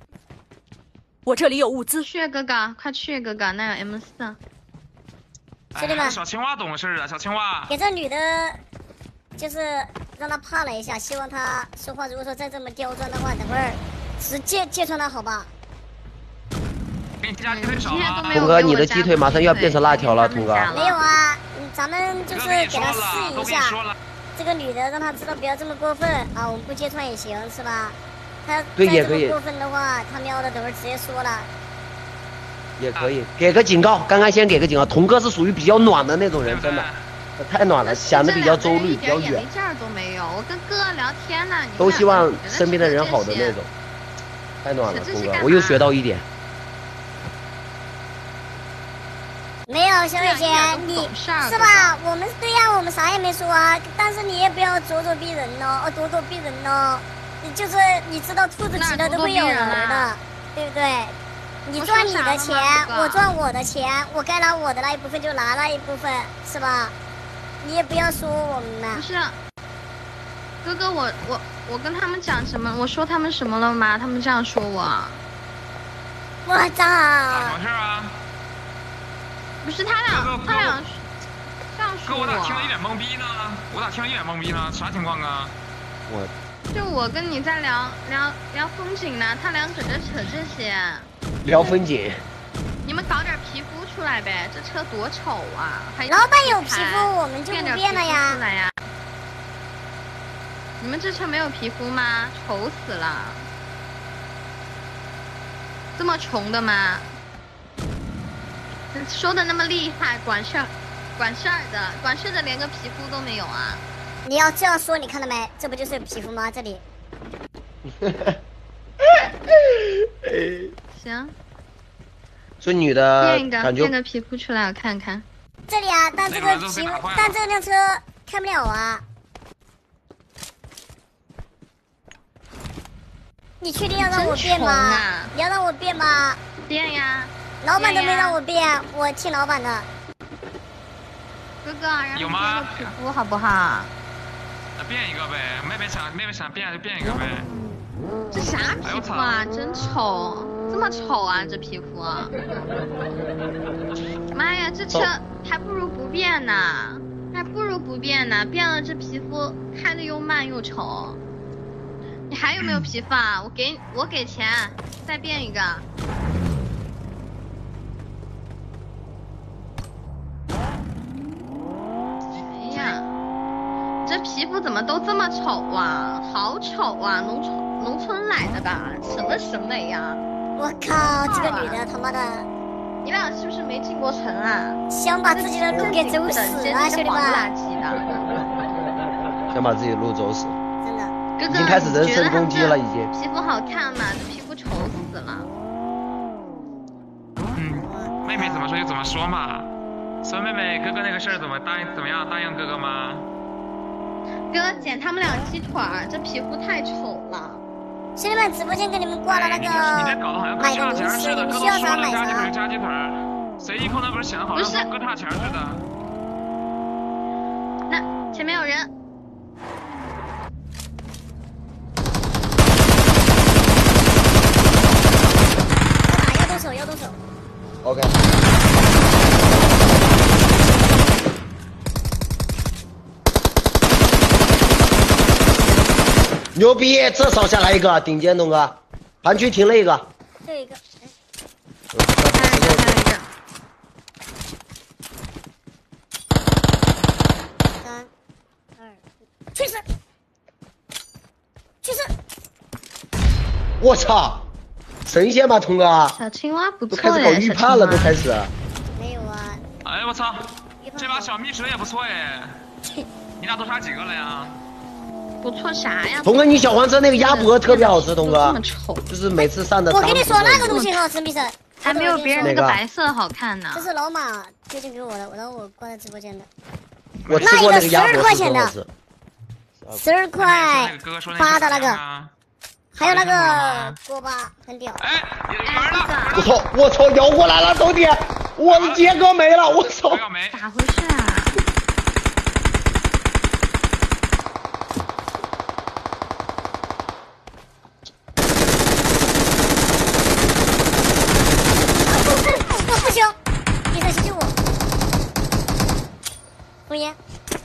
我这里有物资，去哥哥，快去哥哥，那有 M 四。哎兄弟们小青蛙懂事啊，小青蛙。给这女的，就是让她怕了一下，希望她说话如果说再这么刁钻的话，等会儿直接揭穿她，好吧？童哥，你的鸡腿马上要变成辣条了，童哥。没有啊，嗯，咱们就是给他，试一下这个女的让他知道不要这么过分啊，我们不揭穿也行，是吧？他再对也可以这么过分的话，他喵的等会儿直接说了，也可以给个警告，刚刚先给个警告。童哥是属于比较暖的那种人，真的？太暖了，想的比较周虑，比较远一点都没有。我跟哥聊天呢，都希望身边的人好的那种。太暖了，童哥我又学到一点。有，小姐姐，你是吧？我们对呀、我们啥也没说啊，但是你也不要咄咄逼人哦，哦，咄咄逼人哦。你就是你知道兔子急了都会咬人的啊，对不对？你赚你的钱我赚我的钱，我该拿我的那一部分就拿那一部分，是吧？你也不要说我们嘛。不是，哥哥，我我我跟他们讲什么？我说他们什么了吗？他们这样说我，我操！咋回事啊？不是他俩哥哥，他俩这样哥，说我咋听了一。脸懵逼呢？我咋听了一脸懵逼呢？啥情况啊？我就我跟你在聊聊聊风景呢，他俩搁这扯这些，聊风景，你们搞点皮肤出来呗，这车多丑啊！还老板有皮肤，我们就不变了呀出。来呀！你们这车没有皮肤吗？丑死了！这么穷的吗？说的那么厉害，管事儿，管事儿的，管事的连个皮肤都没有啊！你要这样说，你看到没？这不就是皮肤吗？这里 行，这女的变一个，呃感觉变个皮肤出来，我看看。这里啊，但这个皮但这辆车开不了啊。你确定要让我变吗？啊你要让我变吗？变呀，老板都没让我变，我听老板的。哥哥，然后变有吗个皮肤好不好？那变一个呗，妹妹想妹妹想变就变一个呗。这啥皮肤啊？真丑，这么丑啊！这皮肤，妈呀，这车还不如不变呢，还不如不变呢，变了这皮肤开的又慢又丑。你还有没有皮肤啊？我给我给钱，再变一个。哎呀，这皮肤怎么都这么丑啊？好丑啊！农村农村来的吧？什么审美呀、我靠，这个女的他妈的你俩是不是没进过城啊？想把自己的路给走死啊，兄弟们！黄不拉几的。想把自己的路走死，真的，哥哥，已经开始人身你觉得他们攻击了，已经。皮肤好看吗？这皮肤丑死了。嗯，妹妹怎么说就怎么说嘛。所以妹妹，哥哥那个事儿怎么答应怎么样？答应哥哥吗？哥，捡他们俩鸡腿儿，这皮肤太丑了。兄弟们，直播间给你们挂了那哎你这你这个搞得好像买跟差钱似的，个零食，你们哥都需要啥买说了加鸡腿啥。加鸡腿儿，谁一碰那不是显得好不是像跟差钱似的。那前面有人，要打，要动手，要动手。OK。牛逼！这扫下来一个顶尖东哥，盘区停了一个。这一个，哎，还有一个，还有一个。三二，去死！去死！我操，神仙吧，童哥，小青蛙不都开始搞预判了，都开始。没有啊，哎我操，这把小蜜蛇也不错哎，你俩都杀几个了呀？不错啥呀？童哥，你小黄车那个鸭脖特别好吃，童这哥么，丑，就是每次上的。我跟你说那个东西很好吃，米神，还没有别人那个白色好看呢这。是老马推荐给我的，然后我挂在直播间的，我吃过那个鸭那一个十二块钱的。十二块哥哥说那八的那个，还有那个锅巴很屌。哎，有人了，我操！我操！摇过来了，兄弟！我的杰哥没了！我操？咋回事啊？我不行，你再去救我。红烟，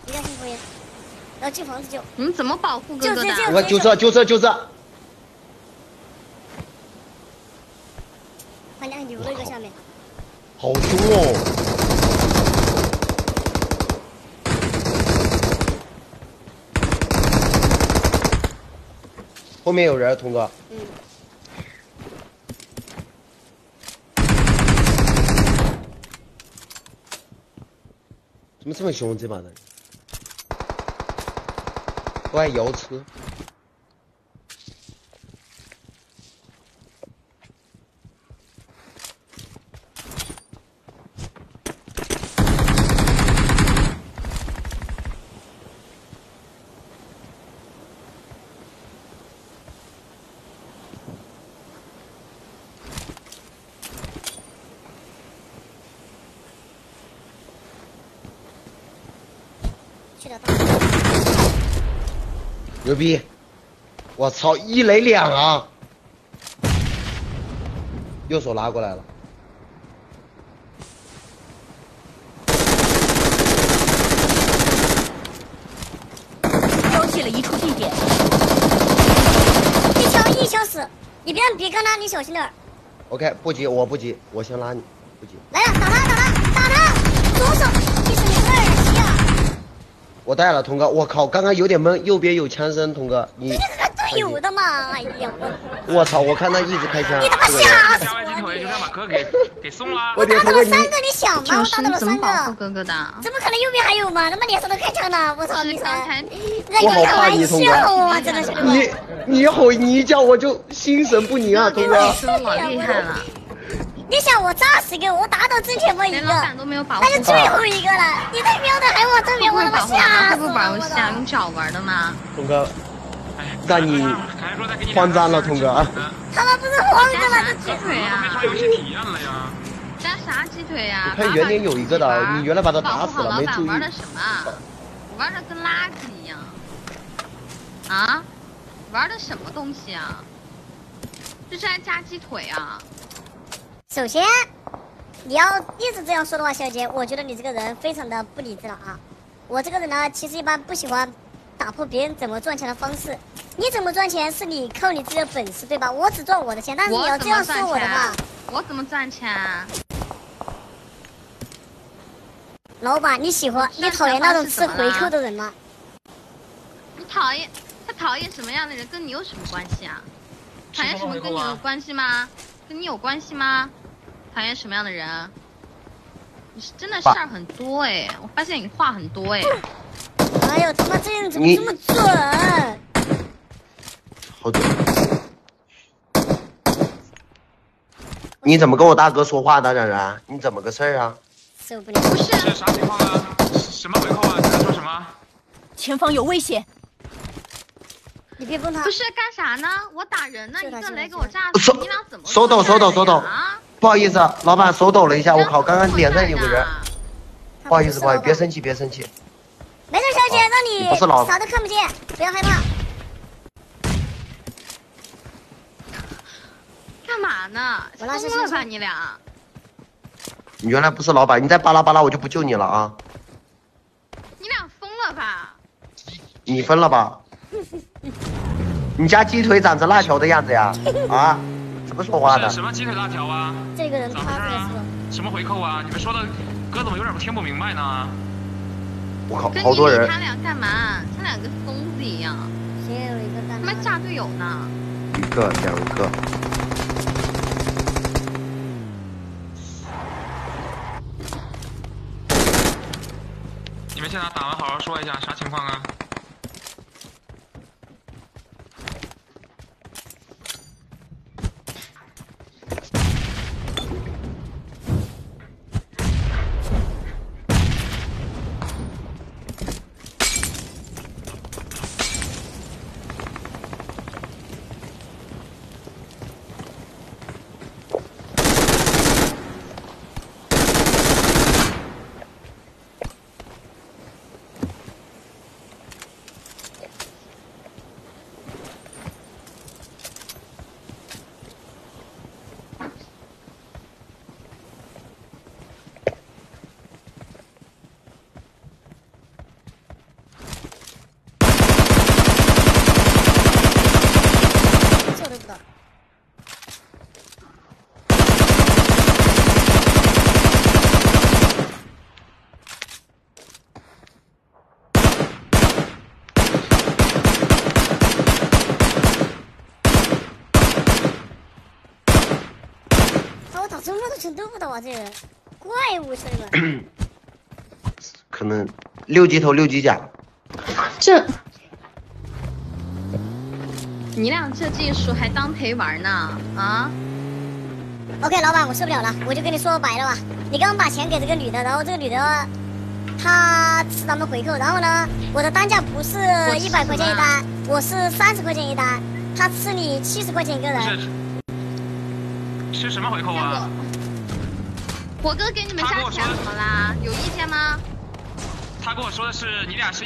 一定要听红烟，然后进房子救。你们怎么保护哥哥的啊？就这我就这就这就这，他俩有了一个下面，好凶哦！后面有人，童哥。嗯，怎么这么凶这把人？我爱摇车。牛逼！我操，一雷两啊！右手拉过来了，标记了一处地点，一枪一枪死，你别别看他，你小心点儿。OK，不急，我不急，我先拉你，不急。来了，打他打他打他，左手？我带了，童哥，我靠，刚刚有点闷，右边有枪声，童哥，你这，个队友的嘛，哎呀我，操，我看他一直开枪，你他妈吓死我了！腿就把哥给给送了。我打童哥你倒了三个，你想吗？我打到了你怎么三保护个，哥哥的？怎么可能右边还有吗？他妈脸上都开枪了，我操！你开玩我笑啊！真的是你你吼你一叫我就心神不宁啊，童哥。说老厉害了，你想我炸死一个，我打倒正前方一个，连老板都没有保护那就最后一个了。你他喵的还往这边，我他妈会保护吓死他会不玩了！游戏啊？用脚玩的吗？童哥，哎那你慌张了童哥啊他妈不是慌着了，加啥这鸡腿没啊刷？游戏体验了呀。加啥鸡腿呀？我看原点有一个的你原来把他打死了玩的什么啊？玩的跟垃圾一样。啊？玩的什么东西啊？这是还加鸡腿啊？首先，你要一直这样说的话，小姐，我觉得你这个人非常的不理智了啊！我这个人呢，其实一般不喜欢打破别人怎么赚钱的方式。你怎么赚钱是你靠你自己的本事，对吧？我只赚我的钱，但是你要这样说我的话啊，？我怎么赚钱啊？老板，你喜欢你讨厌那种吃回扣的人吗？你讨厌他讨厌什么样的人，跟你有什么关系啊？讨厌什么跟你有关系吗？跟你有关系吗？讨厌什么样的人？你是真的事儿很多哎，我发现你话很多哎。哎呦，他妈这人怎么这么准？好准。你怎么跟我大哥说话的，冉冉？你怎么个事儿啊？受不了！不是，是啥情况啊？什么回扣啊？你在说什么？前方有危险，你别碰他不。是干啥呢？我打人呢，一个雷给我炸死，手你俩怎么手抖手抖手抖啊？不好意思，老板手抖了一下，我靠，刚刚脸上有个人，不好意思，不好意思，别生气，别生气。没事，小姐，那你不是老啥都看不见，不要害怕。干嘛呢？我拉是疯了吧你俩？你原来不是老板，你再巴拉巴拉，我就不救你了啊！你俩疯了吧？你分了吧？你家鸡腿长成辣条的样子呀？啊？怎么说话的？什么鸡腿辣条啊？这个人咋回事？什么回扣啊？你们说的哥怎么有点听不明白呢？我靠，好多人，他俩干嘛？他俩跟疯子一样，谁有一个干他妈炸队友呢。一个两个。你们现在打完好好说一下啥情况啊？这个人怪物兄弟们，可能六级头六级甲，这，你俩这技术还当陪玩呢？啊？OK，老板，我受不了了，我就跟你说白了吧，你刚刚把钱给这个女的，然后这个女的她吃咱们回扣，然后呢，我的单价不是我一百块钱一单，我是三十块钱一单，她吃你七十块钱一个人，吃，什么回扣啊？火哥给你们加钱怎么啦？有意见吗？他跟我说的是你俩是。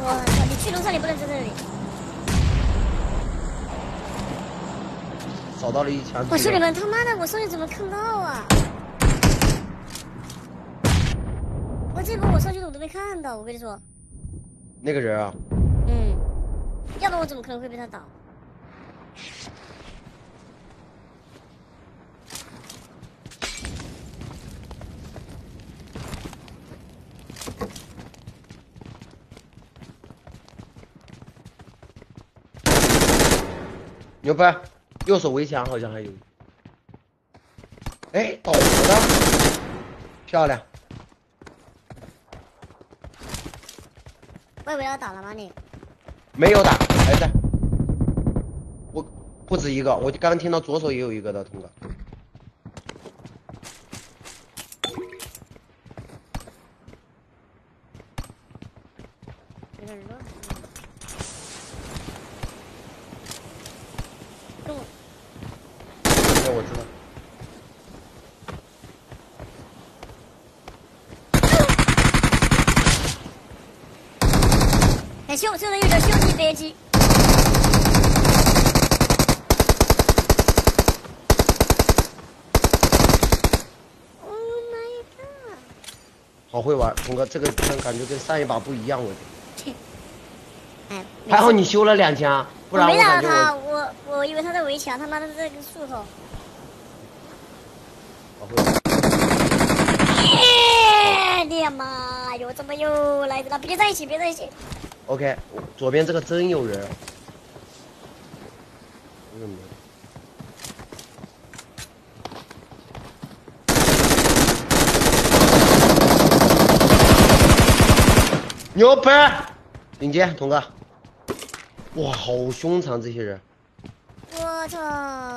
我操，你去楼上你不能在这里，找到了一枪。我说你们他妈的，我说你怎么看不到啊？这波我上去的我都没看到，我跟你说，那个人啊，嗯，要不然我怎么可能会被他打？牛掰，右手围墙好像还有。哎，倒了，漂亮。我以为要打了吗你？没有打，还在。我不止一个，我刚听到左手也有一个的，童哥。有点乱。跟我哎，我知道。哎，秀，这人有点秀气飞机。Oh my god！好会玩，童哥，这个枪感觉跟上一把不一样，我觉哎，还好你修了两枪，不然我没打我感觉到他，我我我以为他在围墙，他妈的在这个树头。好会玩。哎，你妈哟，怎么又来了？别在一起，别在一起。OK，左边这个真有人。为什么？牛掰！顶尖，童哥。哇，好凶残这些人。我操，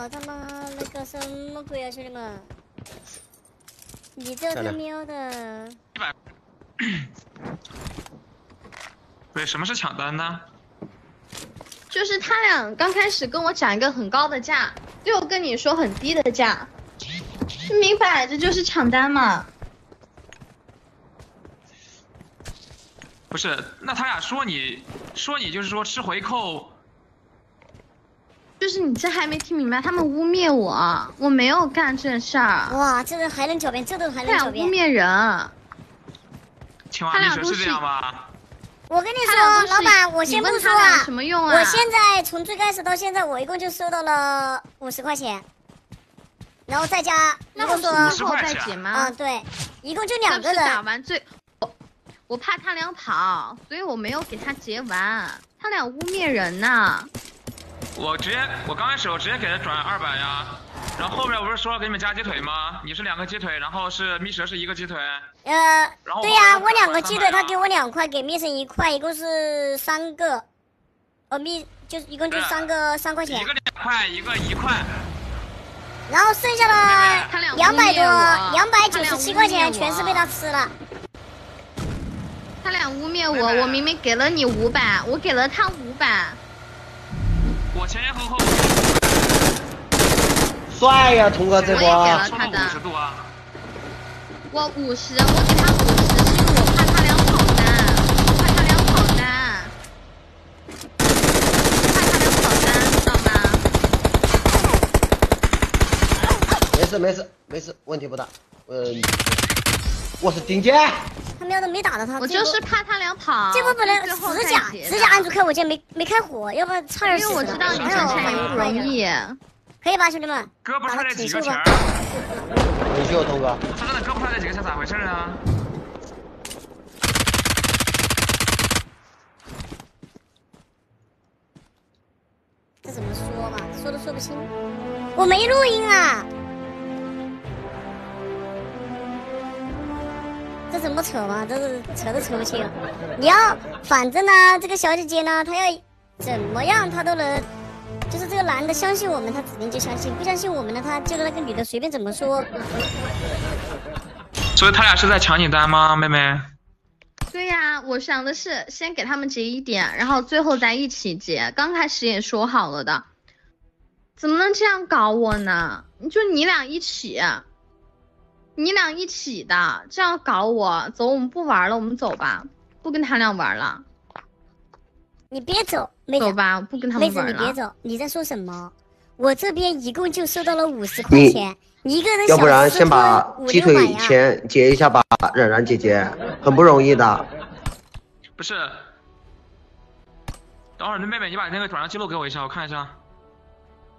他妈那个什么鬼啊，兄弟们！你这他喵的！对，什么是抢单呢？就是他俩刚开始跟我讲一个很高的价，最后跟你说很低的价，明摆着就是抢单嘛。不是，那他俩说你说你就是说吃回扣，就就是你这还没听明白，他们污蔑我，我没有干这事儿，哇，这个还能狡辩，这都还他俩污能狡辩。蔑人。青蛙，他俩都是你说是这样吧？我跟你说，老板，我先不说啊他俩有什，么用啊？我现在从最开始到现在，我一共就收到了五十块钱，然后再加一那我共说，后再结吗？嗯，对，一共就两个人。完最，我我怕他俩跑，所以我没有给他结完。他俩污蔑人呢、我直接，我刚开始我直接给他转二百呀，然后后面我不是说了给你们加鸡腿吗？你是两个鸡腿，然后是蜜蛇是一个鸡腿，呃然后，对呀、我我两个鸡腿，他给我两块，给蜜蛇一块，一共是三个，呃，蜜就是一共就三个三块钱一，个两块，一个一块。然后剩下的两百多，两百九十七块钱全是被他吃了。他俩污蔑我，我明明给了你五百，我给了他五百，我前前后后帅呀，童哥这我也给波！我五十，我给他五十，是因为我怕他俩跑单，我怕他俩跑单，怕他俩跑单，知道吗？没事没事没事，问题不大。呃，我是顶尖。他喵的没打到他，我就是怕他俩跑，这波本来最后再指甲结的指甲按住开火键没没开火，要不然差点死了。因为我知道你哎呦挣钱也不容易。可以吧，兄弟们？哥不差这几个钱儿，优秀，童哥。他说的哥不差这几个钱，咋回事啊？这怎么说嘛？说都说不清。我没录音啊。这怎么扯嘛？这是扯都扯不清。你要，反正呢，这个小姐姐呢，她要怎么样，她都能，就是这个男的相信我们，他指定就相信；不相信我们的，他就那个女的随便怎么说。所以他俩是在抢你单吗，妹妹？对呀、我想的是先给他们结一点，然后最后再一起结。刚开始也说好了的，怎么能这样搞我呢？就你俩一起，你俩一起的，这样搞我，走，我们不玩了，我们走吧，不跟他俩玩了，你别走，妹子，走吧，不跟他妹子们玩了。你别走，你在说什么？我这边一共就收到了五十块钱，你一个人要不然先把鸡腿。钱结一下吧，冉冉姐姐，很不容易的。不是。等会儿，那妹妹，你把那个转账记录给我一下，我看一下。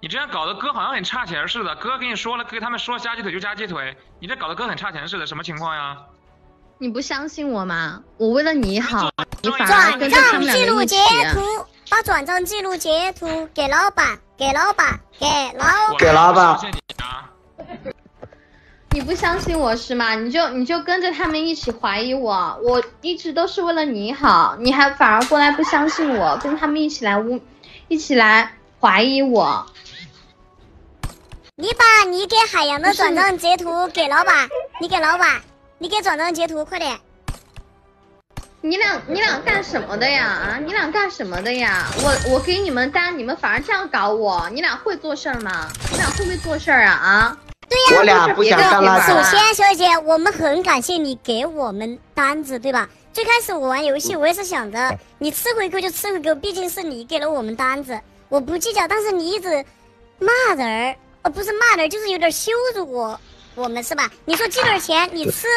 你这样搞得哥好像很差钱似的，哥跟你说了，给他们说加鸡腿就加鸡腿，你这搞得哥很差钱似的，什么情况呀？你不相信我吗？我为了你好，你反而转跟着他账们两个一记录截起。图，把转账记录截图给老板，给老板，给老板给老板相信你啊！你不相信我是吗？你就你就跟着他们一起怀疑我，我一直都是为了你好，你还反而过来不相信我，跟他们一起来污，一起来怀疑我。你把你给海洋的转账截图给老板，你给老板，你给转账截图，快点。你俩你俩干什么的呀？啊，你俩干什么的呀？我我给你们单，你们反而这样搞我，你俩会做事儿吗？你俩会不会做事儿啊？啊？我俩不想首。先，小姐姐，我们很感谢你给我们单子，对吧？最开始我玩游戏，我也是想着你吃回扣就吃回扣，毕竟是你给了我们单子，我不计较。但是你一直骂人儿，呃，不是骂人儿，就是有点羞辱我，我们是吧？你说鸡腿钱你吃，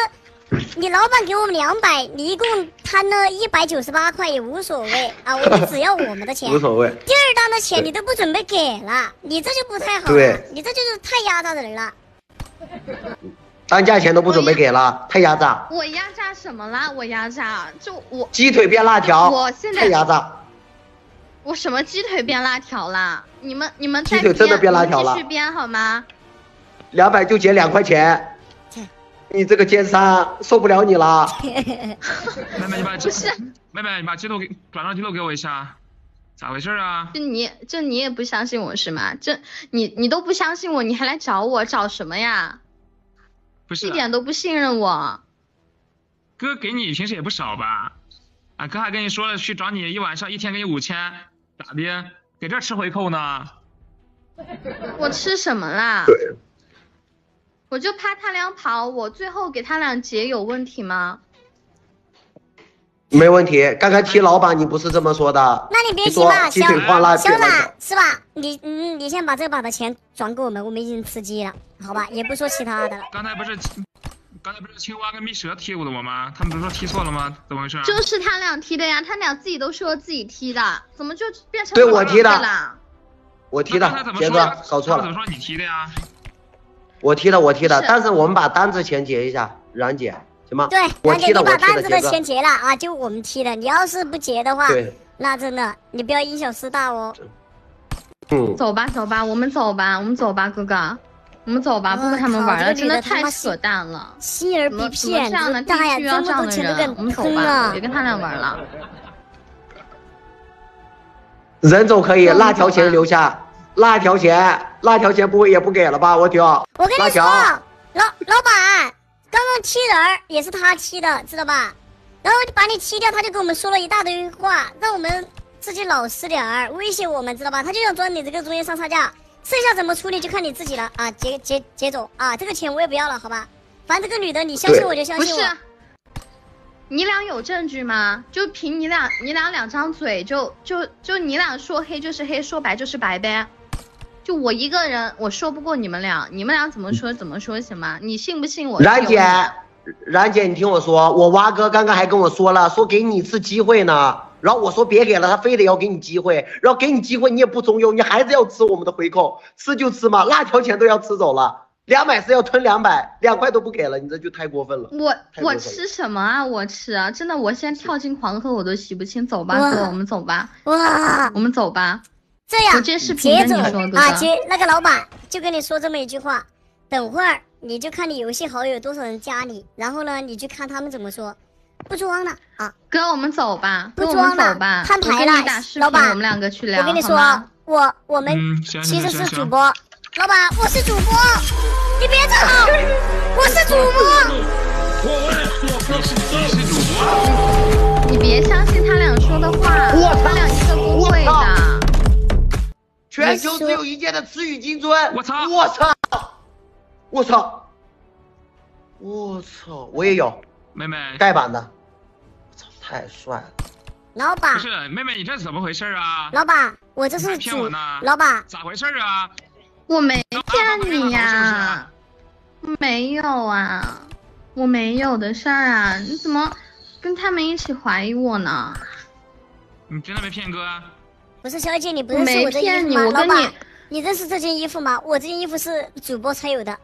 你老板给我们两百，你一共摊了一百九十八块也无所谓啊，我们只要我们的钱。无所谓，第二单的钱你都不准备给了，你这就不太好了对，你这就是太压榨人了。单价钱都不准备给了，太压榨。我压榨什么啦？我压榨就我鸡腿变辣条，我现在太压榨。我什么鸡腿变辣条啦？你们你们再鸡腿真的变辣条了你们继续编好吗？两百就减两块钱，你这个奸商受不了你了。妹妹，你把不是，妹妹，你把记录给转账记录给我一下，咋回事啊？就你就你也不相信我是吗？这你你都不相信我，你还来找我找什么呀？不是一，点都不信任我。哥给你平时也不少吧？啊，哥还跟你说了，去找你一晚上，一天给你五千，咋的？给这吃回扣呢？我吃什么啦？对，我就怕他俩跑，我最后给他俩结有问题吗？没问题。刚才踢老板，你不是这么说的。那你别你说急嘛，小鸡腿换辣小卷了冉是吧？你嗯，你先把这把的钱转给我们，我们已经吃鸡了，好吧？也不说其他的了。刚才不是刚才不是青蛙跟蜜蛇踢我的我吗？他们不是说踢错了吗？怎么回事啊？就是他俩踢的呀，他俩自己都说自己踢的，怎么就变成对我踢的了？我踢的杰哥搞错了，怎么说你踢的呀？我踢了，我踢了。但是我们把单子钱结一下，冉姐，行吗？对，冉姐，我踢的，你把我踢的，单子的。钱结了啊，就我们踢的。你要是不结的话，对，那真的你不要因小失大哦。嗯，走吧，走吧，我们走吧，我们走吧，哥哥，我们走吧，不跟他们玩了，真的太扯淡了。心儿怎么比骗怎么这样的子大呀，必须要这么多这样的人，钱都敢我们走吧，啊别！跟他俩玩了。人走可以，辣条钱留下，辣条钱，辣条钱不会也不给了吧？我丢。我跟你说，老老板，刚刚踢人儿也是他踢的，知道吧？然后把你踢掉，他就跟我们说了一大堆话，让我们自己老实点儿，威胁我们，知道吧？他就想钻你这个中间商差价，剩下怎么处理就看你自己了啊！杰杰杰总啊！这个钱我也不要了，好吧？反正这个女的，你相信我就相不是信我。，你俩有证据吗？就凭你俩，你俩两张嘴就就就你俩说黑就是黑，说白就是白呗。就我一个人，我说不过你们俩，你们俩怎么说怎么说行吗？你信不信我冉姐冉姐，你听我说，我蛙哥刚刚还跟我说了，说给你一次机会呢。然后我说别给了，他非得要给你机会，然后给你机会你也不中用，你还是要吃我们的回扣，吃就吃嘛，辣条钱都要吃走了，两百是要吞两百，两块都不给了，你这就太过分了。我我吃什么啊？我吃啊！真的，我现在跳进黄河我都洗不清。走吧，哥，我们走吧，哇，我们走吧。这样我接着啊，哥。接那个老板就跟你说这么一句话，等会儿你就看你游戏好友有多少人加你，然后呢，你就看他们怎么说，不装了啊！哥，我们走吧，不装了。摊牌了老板我们两个去聊。我跟你说，我我们其实。是主播，老板，我是主播，你别走，我是主播。你是你是主播，你别相信他俩说的话，他俩一个不会的。全球只有一件的词语金尊，我操我操，我操，我操，我也有妹妹，盖板的，我操，太帅了。老板不，是妹妹，你这是怎么回事啊？老板，我这是主骗我呢，老板，咋回事啊？我没骗你呀、啊没有啊，我没有的事儿啊，你怎么跟他们一起怀疑我呢？你真的没骗哥？不是小姐，你不我没认识我这衣骗你，服吗？我跟老板你，，你认识这件衣服吗？我这件衣服是主播才有的。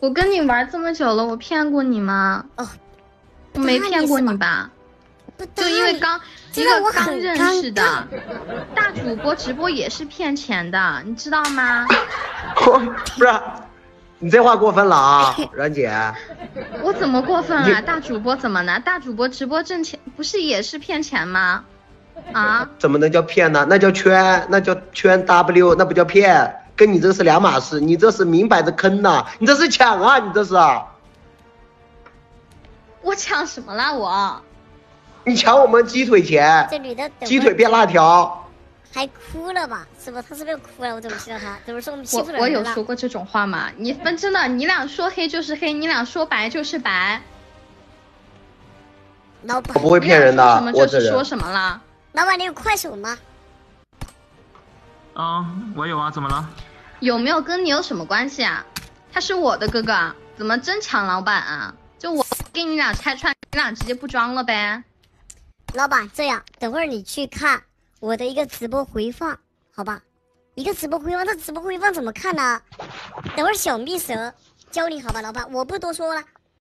我跟你玩这么久了，我骗过你吗？哦，我没骗过你吧？不就因为刚这一个让我刚认识的大主播直播也是骗钱的，你知道吗？不是，你这话过分了啊，冉姐。我怎么过分了？你大主播怎么了？大主播直播挣钱不是也是骗钱吗？啊？怎么能叫骗呢？那叫圈，那叫圈 W，那不叫骗，跟你这是两码事。你这是明摆着坑呐、你这是抢啊，你这是，我抢什么了我？你抢我们鸡腿钱，这女的鸡腿变辣条。还哭了吧？是不？他是不是哭了？我怎么知道他？怎么说我们欺我负人了我有说？过这种话吗？你们真的，你俩说黑就是黑，你俩说白就是白，老板我，不会骗人的什，么我就是说。什么啦？老板，你有快手吗？啊，我有啊，怎么了？有没有跟你有什么关系啊？他是我的哥哥啊，怎么真抢老板啊？就我给你俩拆穿，你俩直接不装了呗？老板，这样，等会儿你去看我的一个直播回放，好吧？一个直播回放，那直播回放怎么看呢？等会儿小蜜蛇教你好吧，老板，我不多说了。